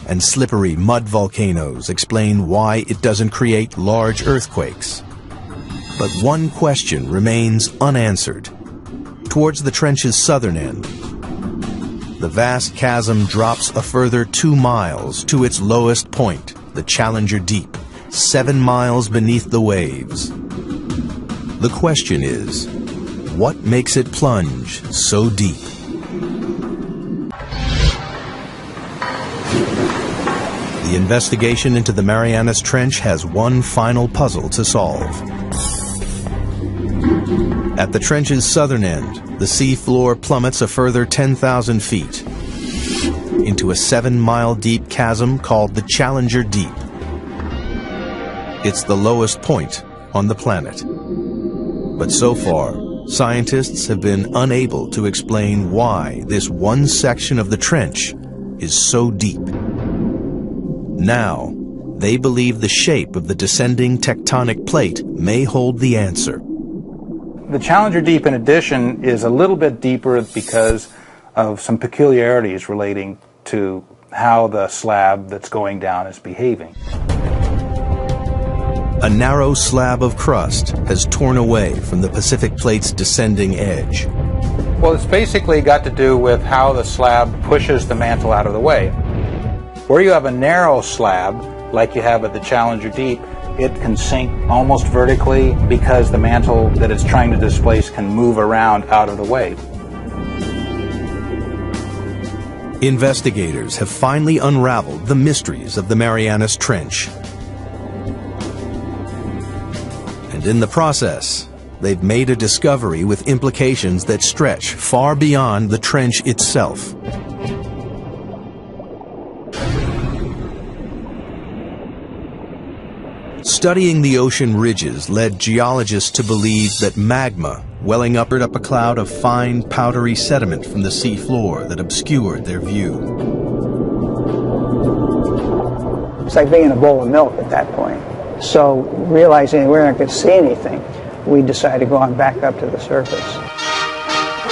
Speaker 1: And slippery mud volcanoes explain why it doesn't create large earthquakes. But one question remains unanswered. Towards the trench's southern end, the vast chasm drops a further two miles to its lowest point, the Challenger Deep, seven miles beneath the waves. The question is, what makes it plunge so deep? The investigation into the Marianas Trench has one final puzzle to solve. At the trench's southern end, the sea floor plummets a further 10,000 feet into a seven-mile deep chasm called the Challenger Deep. It's the lowest point on the planet. But so far, scientists have been unable to explain why this one section of the trench is so deep. Now, they believe the shape of the descending tectonic plate may hold the answer.
Speaker 8: The Challenger Deep, in addition, is a little bit deeper because of some peculiarities relating to how the slab that's going down is behaving.
Speaker 1: A narrow slab of crust has torn away from the Pacific Plate's descending edge.
Speaker 8: Well, it's basically got to do with how the slab pushes the mantle out of the way. Where you have a narrow slab, like you have at the Challenger Deep, it can sink almost vertically because the mantle that it's trying to displace can move around out of the way.
Speaker 1: Investigators have finally unraveled the mysteries of the Marianas Trench. And in the process, they've made a discovery with implications that stretch far beyond the trench itself. Studying the ocean ridges led geologists to believe that magma, welling upward up a cloud of fine, powdery sediment from the sea floor that obscured their view.
Speaker 5: It's like being in a bowl of milk at that point. So realizing we weren't going to see anything, we decided to go on back up to the surface.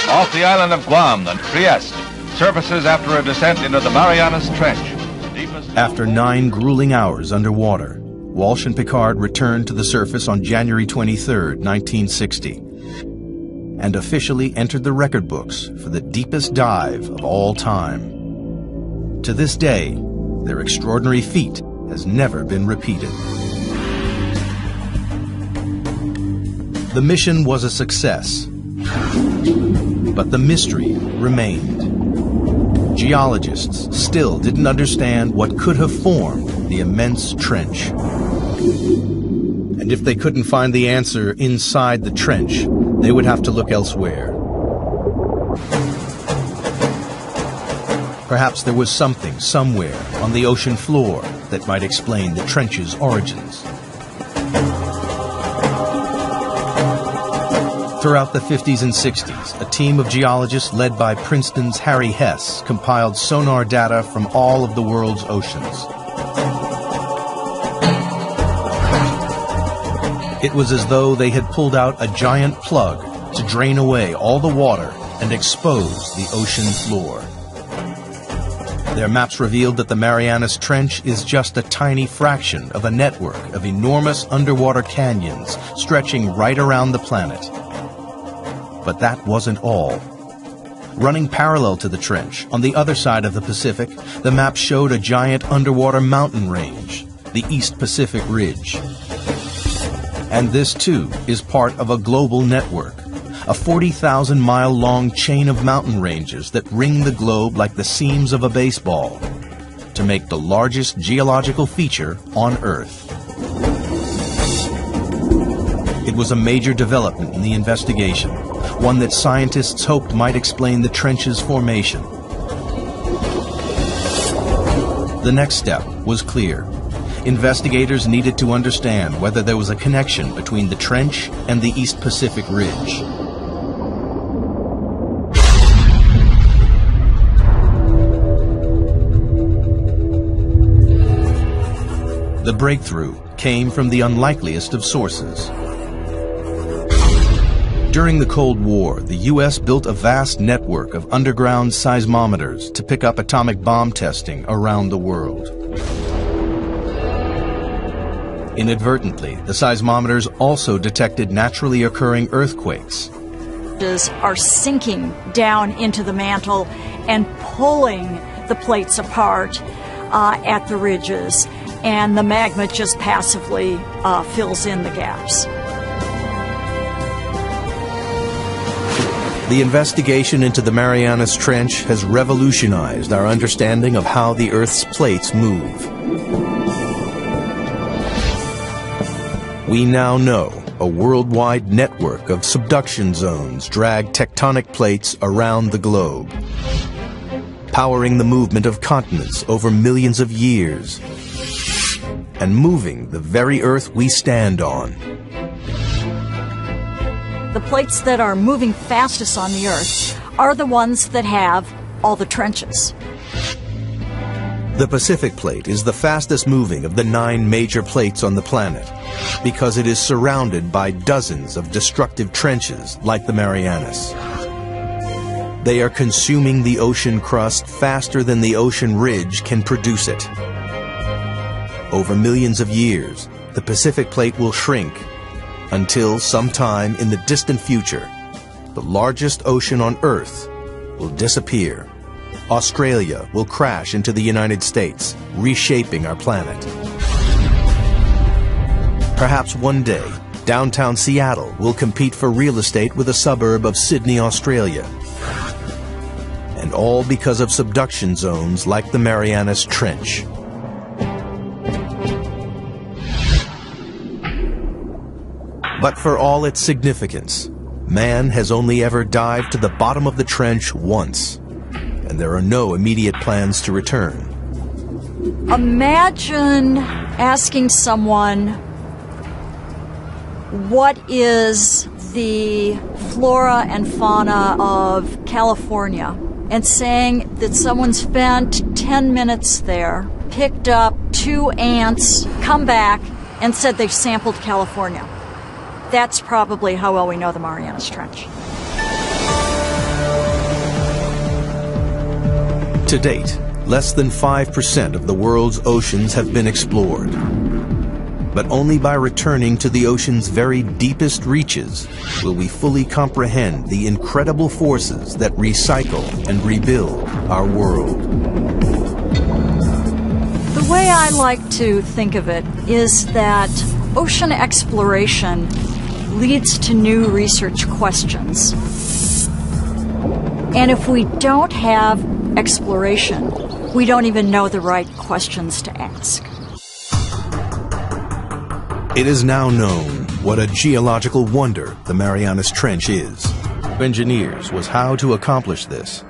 Speaker 6: Off the island of Guam, the Trieste surfaces after a descent into the Marianas Trench.
Speaker 1: After nine grueling hours underwater, Walsh and Piccard returned to the surface on January 23, 1960, and officially entered the record books for the deepest dive of all time. To this day, their extraordinary feat has never been repeated. The mission was a success, but the mystery remained. Geologists still didn't understand what could have formed the immense trench. And if they couldn't find the answer inside the trench, they would have to look elsewhere. Perhaps there was something somewhere on the ocean floor that might explain the trench's origins. Throughout the 50s and 60s, a team of geologists led by Princeton's Harry Hess compiled sonar data from all of the world's oceans. It was as though they had pulled out a giant plug to drain away all the water and expose the ocean floor. Their maps revealed that the Marianas Trench is just a tiny fraction of a network of enormous underwater canyons stretching right around the planet. But that wasn't all. Running parallel to the trench, on the other side of the Pacific, the map showed a giant underwater mountain range, the East Pacific Ridge. And this too is part of a global network, a 40,000 mile long chain of mountain ranges that ring the globe like the seams of a baseball to make the largest geological feature on Earth. It was a major development in the investigation, one that scientists hoped might explain the trench's formation. The next step was clear investigators needed to understand whether there was a connection between the trench and the East Pacific Ridge. The breakthrough came from the unlikeliest of sources. During the Cold War, the U.S. built a vast network of underground seismometers to pick up atomic bomb testing around the world. Inadvertently, the seismometers also detected naturally occurring earthquakes.
Speaker 10: Are sinking down into the mantle and pulling the plates apart uh, at the ridges, and the magma just passively uh, fills in the gaps.
Speaker 1: The investigation into the Marianas Trench has revolutionized our understanding of how the Earth's plates move. We now know a worldwide network of subduction zones drag tectonic plates around the globe, powering the movement of continents over millions of years, and moving the very Earth we stand on.
Speaker 10: The plates that are moving fastest on the Earth are the ones that have all the trenches.
Speaker 1: The Pacific Plate is the fastest moving of the nine major plates on the planet because it is surrounded by dozens of destructive trenches like the Marianas. They are consuming the ocean crust faster than the ocean ridge can produce it. Over millions of years, the Pacific Plate will shrink until sometime in the distant future, the largest ocean on Earth will disappear. Australia will crash into the United States, reshaping our planet. Perhaps one day, downtown Seattle will compete for real estate with a suburb of Sydney, Australia. And all because of subduction zones like the Marianas Trench. But for all its significance, man has only ever dived to the bottom of the trench once and there are no immediate plans to return.
Speaker 10: Imagine asking someone what is the flora and fauna of California and saying that someone spent 10 minutes there, picked up two ants, come back, and said they sampled California. That's probably how well we know the Marianas Trench.
Speaker 1: To date, less than 5% of the world's oceans have been explored. But only by returning to the ocean's very deepest reaches will we fully comprehend the incredible forces that recycle and rebuild our world.
Speaker 10: The way I like to think of it is that ocean exploration leads to new research questions. And if we don't have exploration, we don't even know the right questions to ask.
Speaker 1: It is now known what a geological wonder the Marianas Trench is. Engineers was how to accomplish this.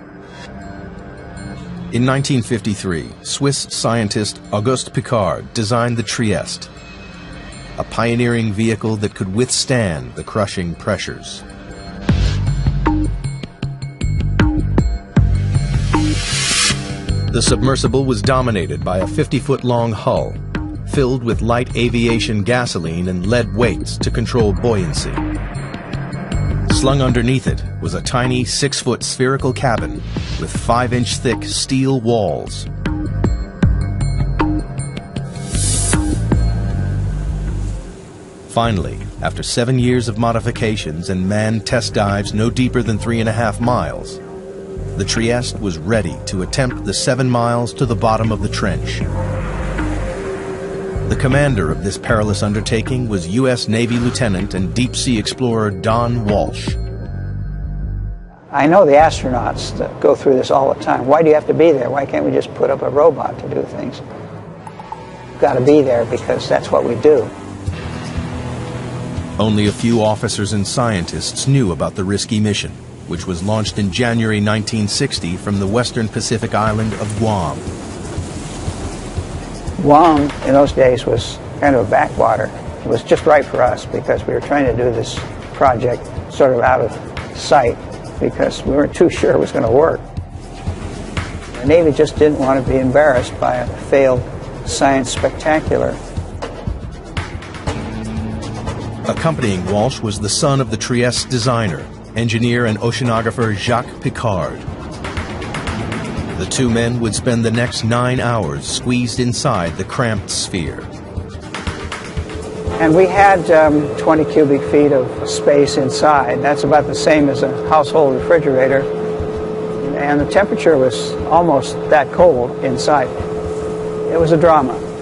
Speaker 1: In 1953, Swiss scientist Auguste Piccard designed the Trieste, a pioneering vehicle that could withstand the crushing pressures. The submersible was dominated by a 50-foot long hull, filled with light aviation gasoline and lead weights to control buoyancy. Slung underneath it was a tiny six-foot spherical cabin with five-inch thick steel walls. Finally, after seven years of modifications and manned test dives no deeper than three and a half miles, the Trieste was ready to attempt the seven miles to the bottom of the trench. The commander of this perilous undertaking was U.S. Navy Lieutenant and deep sea explorer Don Walsh.
Speaker 5: I know the astronauts that go through this all the time. Why do you have to be there? Why can't we just put up a robot to do things? You've got to be there because that's what we do.
Speaker 1: Only a few officers and scientists knew about the risky mission which was launched in January 1960 from the western Pacific island of Guam.
Speaker 5: Guam in those days was kind of a backwater. It was just right for us because we were trying to do this project sort of out of sight because we weren't too sure it was going to work. The Navy just didn't want to be embarrassed by a failed science spectacular.
Speaker 1: Accompanying Walsh was the son of the Trieste designer, engineer and oceanographer Jacques Piccard. The two men would spend the next nine hours squeezed inside the cramped sphere.
Speaker 5: And we had um, 20 cubic feet of space inside. That's about the same as a household refrigerator. And the temperature was almost that cold inside. It was a drama.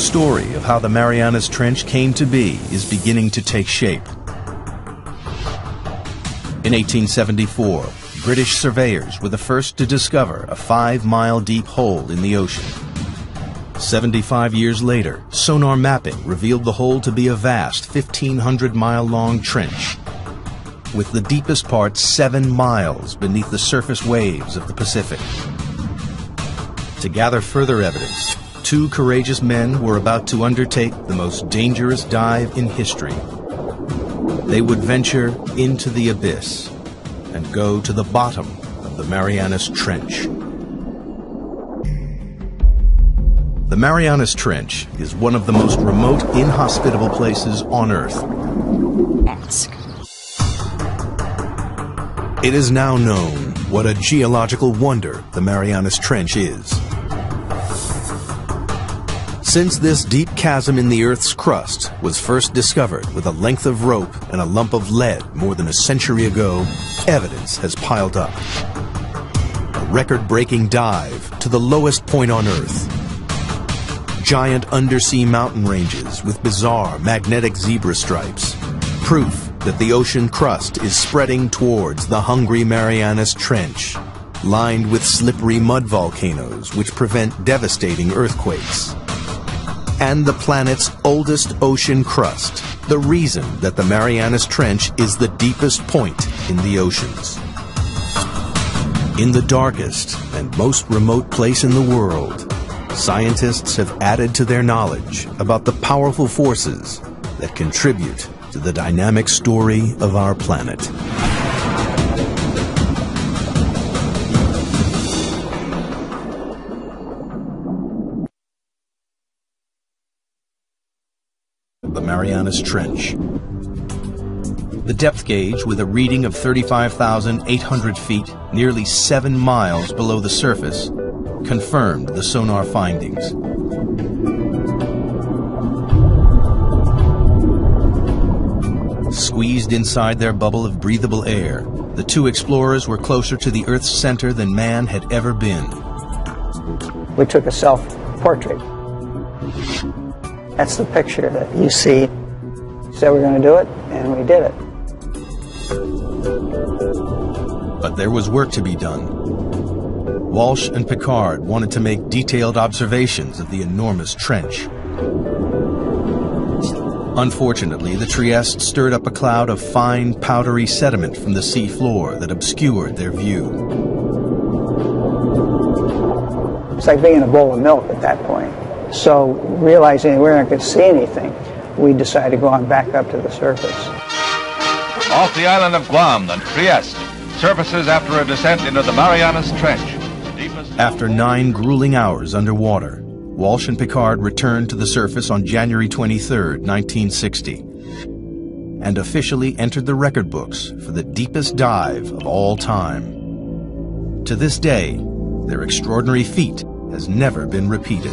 Speaker 1: Story of how the Marianas Trench came to be is beginning to take shape. In 1874, British surveyors were the first to discover a five-mile deep hole in the ocean. 75 years later, sonar mapping revealed the hole to be a vast 1,500-mile-long trench, with the deepest part seven miles beneath the surface waves of the Pacific. To gather further evidence, two courageous men were about to undertake the most dangerous dive in history. They would venture into the abyss and go to the bottom of the Marianas Trench. The Marianas Trench is one of the most remote, inhospitable places on Earth.
Speaker 10: Ask.
Speaker 1: It is now known what a geological wonder the Marianas Trench is. Since this deep chasm in the Earth's crust was first discovered with a length of rope and a lump of lead more than a century ago, evidence has piled up. A record-breaking dive to the lowest point on Earth. Giant undersea mountain ranges with bizarre magnetic zebra stripes. Proof that the ocean crust is spreading towards the hungry Marianas Trench, lined with slippery mud volcanoes which prevent devastating earthquakes and the planet's oldest ocean crust, the reason that the Marianas Trench is the deepest point in the oceans. In the darkest and most remote place in the world, scientists have added to their knowledge about the powerful forces that contribute to the dynamic story of our planet. Marianas Trench. The depth gauge, with a reading of 35,800 feet, nearly seven miles below the surface, confirmed the sonar findings. Squeezed inside their bubble of breathable air, the two explorers were closer to the Earth's center than man had ever been.
Speaker 5: We took a self-portrait. That's the picture that you see. Said we're going to do it, and we did it.
Speaker 1: But there was work to be done. Walsh and Piccard wanted to make detailed observations of the enormous trench. Unfortunately, the Trieste stirred up a cloud of fine, powdery sediment from the sea floor that obscured their view.
Speaker 5: It's like being in a bowl of milk at that point. So, realizing we weren't going to see anything, we decided to go on back up to the surface.
Speaker 6: Off the island of Guam, the Trieste surfaces after a descent into the Marianas Trench.
Speaker 1: After nine grueling hours underwater, Walsh and Piccard returned to the surface on January 23, 1960, and officially entered the record books for the deepest dive of all time. To this day, their extraordinary feat has never been repeated.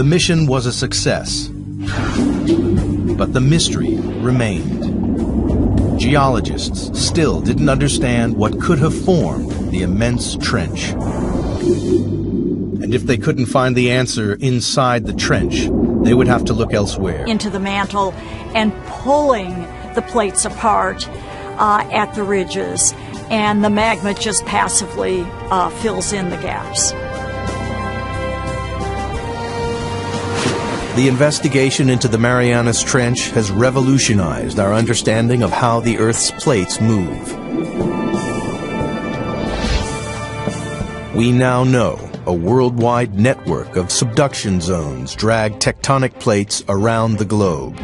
Speaker 1: The mission was a success, but the mystery remained. Geologists still didn't understand what could have formed the immense trench. And if they couldn't find the answer inside the trench, they would have to look elsewhere.
Speaker 10: Into the mantle and pulling the plates apart uh, at the ridges, and the magma just passively uh, fills in the gaps.
Speaker 1: The investigation into the Marianas Trench has revolutionized our understanding of how the Earth's plates move. We now know a worldwide network of subduction zones drag tectonic plates around the globe,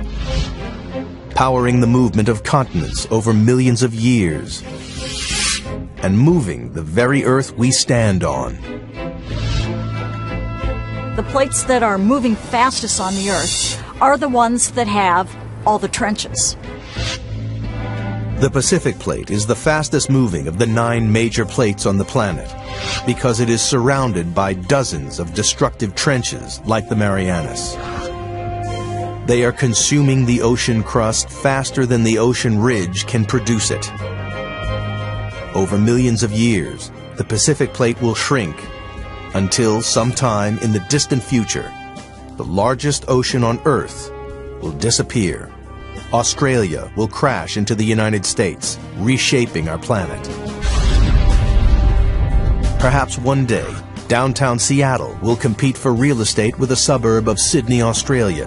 Speaker 1: powering the movement of continents over millions of years, and moving the very Earth we stand on.
Speaker 10: The plates that are moving fastest on the Earth are the ones that have all the trenches.
Speaker 1: The Pacific Plate is the fastest moving of the nine major plates on the planet because it is surrounded by dozens of destructive trenches like the Marianas. They are consuming the ocean crust faster than the ocean ridge can produce it. Over millions of years, the Pacific Plate will shrink until sometime in the distant future, the largest ocean on Earth will disappear. Australia will crash into the United States, reshaping our planet. Perhaps one day, downtown Seattle will compete for real estate with a suburb of Sydney, Australia.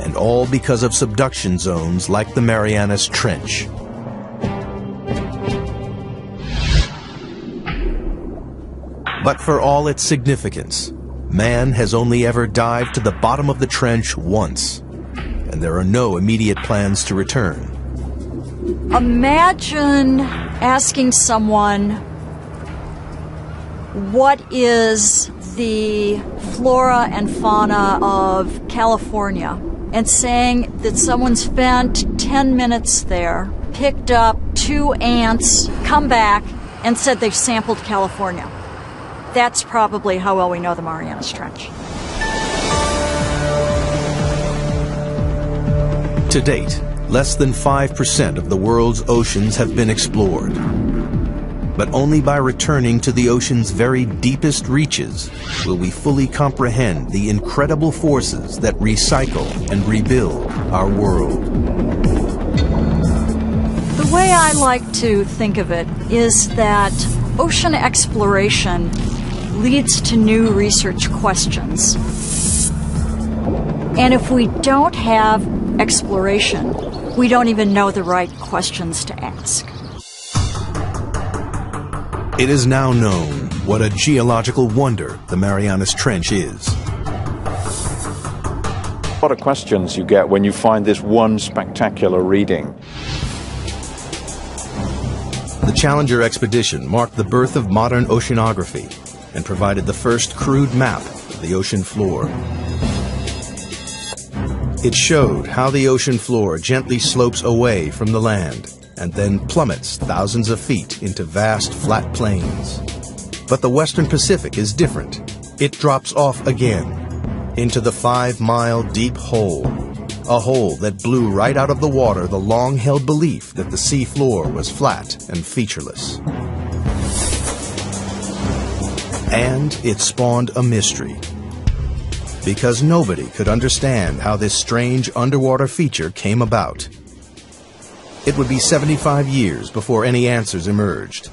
Speaker 1: And all because of subduction zones like the Marianas Trench. But for all its significance, man has only ever dived to the bottom of the trench once and there are no immediate plans to return.
Speaker 10: Imagine asking someone what is the flora and fauna of California and saying that someone spent 10 minutes there, picked up two ants, come back, and said they've sampled California. That's probably how well we know the Marianas Trench.
Speaker 1: To date, less than 5% of the world's oceans have been explored. But only by returning to the ocean's very deepest reaches will we fully comprehend the incredible forces that recycle and rebuild our world.
Speaker 10: The way I like to think of it is that ocean exploration leads to new research questions. And if we don't have exploration, we don't even know the right questions to ask.
Speaker 1: It is now known what a geological wonder the Marianas Trench is.
Speaker 2: What a lot of questions you get when you find this one spectacular reading.
Speaker 1: The Challenger expedition marked the birth of modern oceanography and provided the first crude map of the ocean floor. It showed how the ocean floor gently slopes away from the land and then plummets thousands of feet into vast flat plains. But the Western Pacific is different. It drops off again into the five-mile deep hole, a hole that blew right out of the water the long-held belief that the sea floor was flat and featureless. And it spawned a mystery because nobody could understand how this strange underwater feature came about. It would be 75 years before any answers emerged.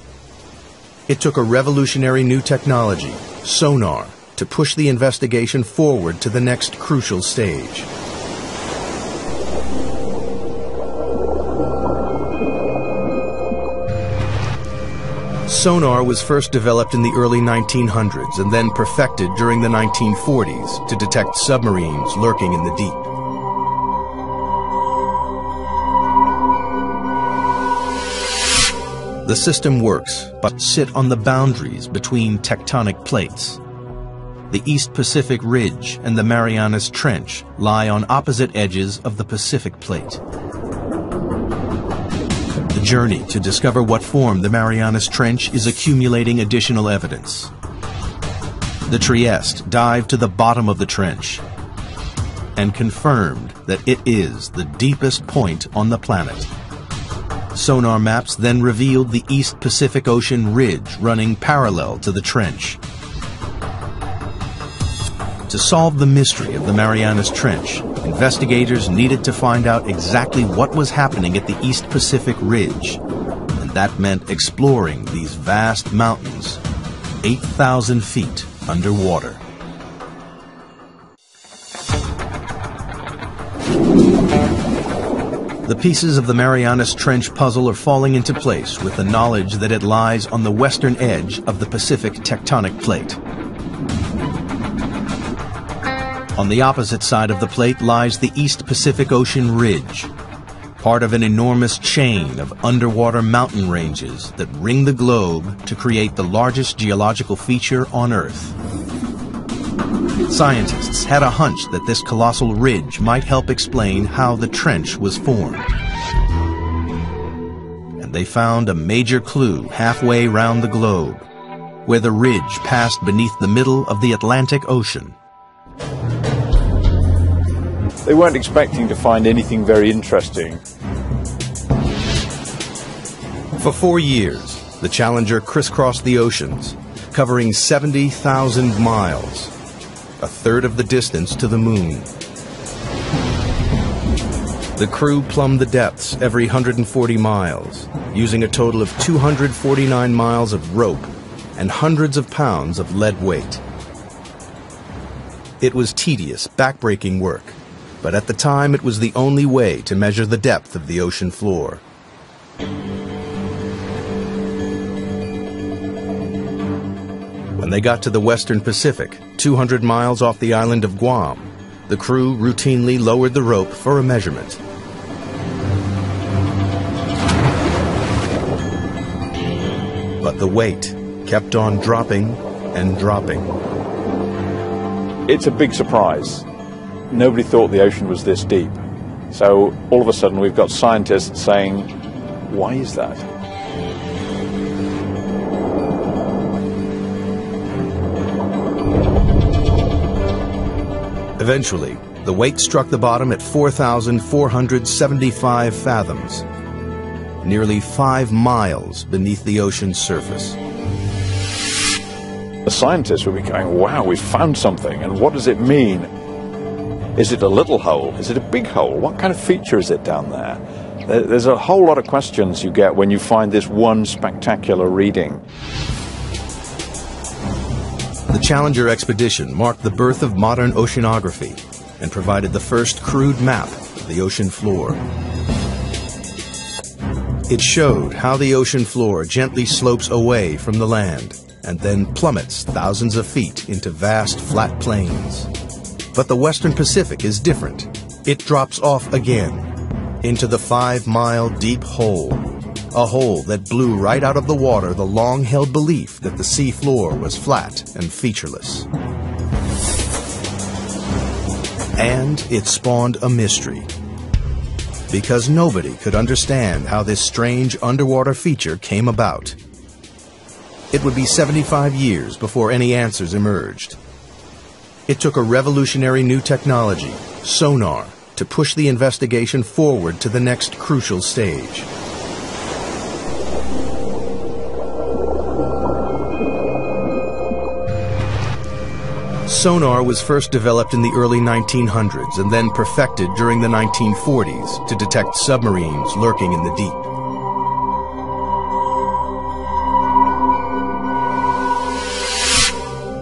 Speaker 1: It took a revolutionary new technology, sonar, to push the investigation forward to the next crucial stage. Sonar was first developed in the early 1900s and then perfected during the 1940s to detect submarines lurking in the deep. The system works, but sit on the boundaries between tectonic plates. The East Pacific Ridge and the Marianas Trench lie on opposite edges of the Pacific Plate. Journey to discover what form the Marianas Trench is accumulating additional evidence. The Trieste dived to the bottom of the trench and confirmed that it is the deepest point on the planet. Sonar maps then revealed the East Pacific Ocean ridge running parallel to the trench. To solve the mystery of the Marianas Trench, investigators needed to find out exactly what was happening at the East Pacific Ridge. And that meant exploring these vast mountains, 8,000 feet underwater. The pieces of the Marianas Trench puzzle are falling into place with the knowledge that it lies on the western edge of the Pacific tectonic plate. On the opposite side of the plate lies the East Pacific Ocean Ridge, part of an enormous chain of underwater mountain ranges that ring the globe to create the largest geological feature on Earth. Scientists had a hunch that this colossal ridge might help explain how the trench was formed. And they found a major clue halfway round the globe, where the ridge passed beneath the middle of the Atlantic Ocean.
Speaker 2: They weren't expecting to find anything very interesting.
Speaker 1: For four years, the Challenger crisscrossed the oceans, covering 70,000 miles, a third of the distance to the moon. The crew plumbed the depths every 140 miles, using a total of 249 miles of rope and hundreds of pounds of lead weight. It was tedious, backbreaking work, but at the time it was the only way to measure the depth of the ocean floor. When they got to the western Pacific, 200 miles off the island of Guam, the crew routinely lowered the rope for a measurement. But the weight kept on dropping and dropping.
Speaker 2: It's a big surprise. Nobody thought the ocean was this deep. So all of a sudden we've got scientists saying, why is that?
Speaker 1: Eventually, the weight struck the bottom at 4,475 fathoms, nearly five miles beneath the ocean's surface.
Speaker 2: The scientists would be going, wow, we've found something, and what does it mean? Is it a little hole? Is it a big hole? What kind of feature is it down there? There's a whole lot of questions you get when you find this one spectacular reading.
Speaker 1: The Challenger expedition marked the birth of modern oceanography and provided the first crude map of the ocean floor. It showed how the ocean floor gently slopes away from the land and then plummets thousands of feet into vast flat plains. But the western Pacific is different. It drops off again into the five-mile deep hole a hole that blew right out of the water the long-held belief that the sea floor was flat and featureless. And it spawned a mystery. Because nobody could understand how this strange underwater feature came about. It would be 75 years before any answers emerged. It took a revolutionary new technology, sonar, to push the investigation forward to the next crucial stage. Sonar was first developed in the early 1900s and then perfected during the 1940s to detect submarines lurking in the deep.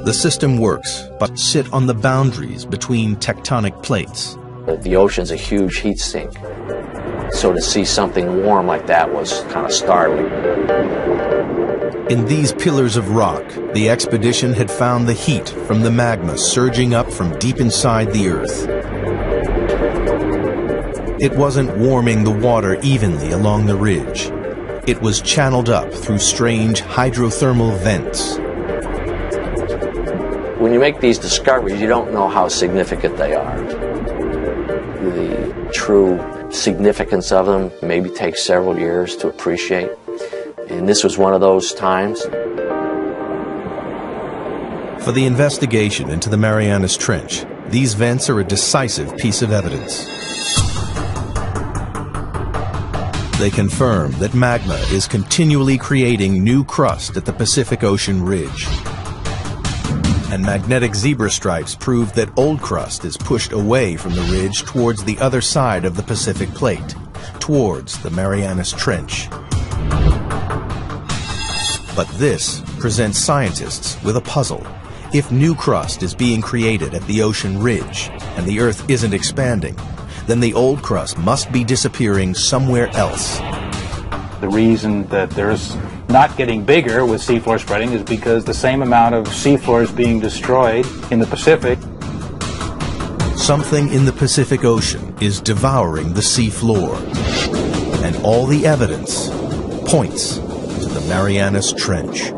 Speaker 1: The system works, but sit on the boundaries between tectonic plates.
Speaker 7: The ocean's a huge heat sink. So to see something warm like that was kind of startling.
Speaker 1: In these pillars of rock, the expedition had found the heat from the magma surging up from deep inside the Earth. It wasn't warming the water evenly along the ridge. It was channeled up through strange hydrothermal vents.
Speaker 7: When you make these discoveries, you don't know how significant they are. The true significance of them maybe takes several years to appreciate. And this was one of those times.
Speaker 1: For the investigation into the Marianas Trench, these vents are a decisive piece of evidence. They confirm that magma is continually creating new crust at the Pacific Ocean ridge. And magnetic zebra stripes prove that old crust is pushed away from the ridge towards the other side of the Pacific Plate, towards the Marianas Trench. But this presents scientists with a puzzle. If new crust is being created at the ocean ridge and the Earth isn't expanding, then the old crust must be disappearing somewhere else.
Speaker 8: The reason that there's not getting bigger with seafloor spreading is because the same amount of seafloor is being destroyed in the Pacific.
Speaker 1: Something in the Pacific Ocean is devouring the seafloor. And all the evidence points to the Marianas Trench.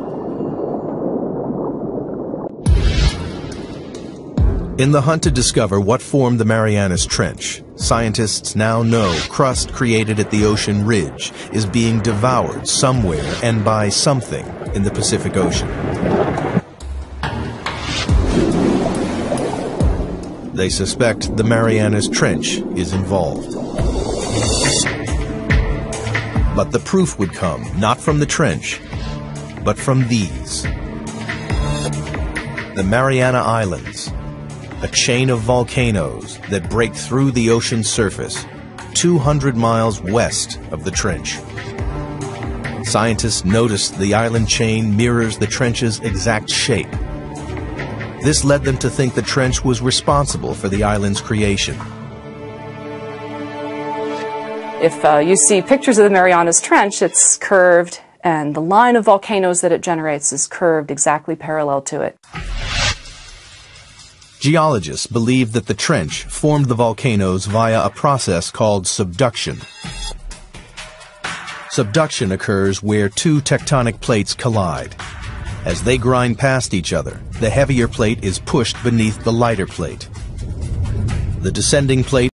Speaker 1: In the hunt to discover what formed the Marianas Trench, scientists now know crust created at the ocean ridge is being devoured somewhere and by something in the Pacific Ocean. They suspect the Marianas Trench is involved. But the proof would come not from the trench, but from these. The Mariana Islands, a chain of volcanoes that break through the ocean surface 200 miles west of the trench. Scientists noticed the island chain mirrors the trench's exact shape. This led them to think the trench was responsible for the island's creation.
Speaker 9: If uh, you see pictures of the Marianas Trench, it's curved, and the line of volcanoes that it generates is curved exactly parallel to it.
Speaker 1: Geologists believe that the trench formed the volcanoes via a process called subduction. Subduction occurs where two tectonic plates collide. As they grind past each other, the heavier plate is pushed beneath the lighter plate. The descending plate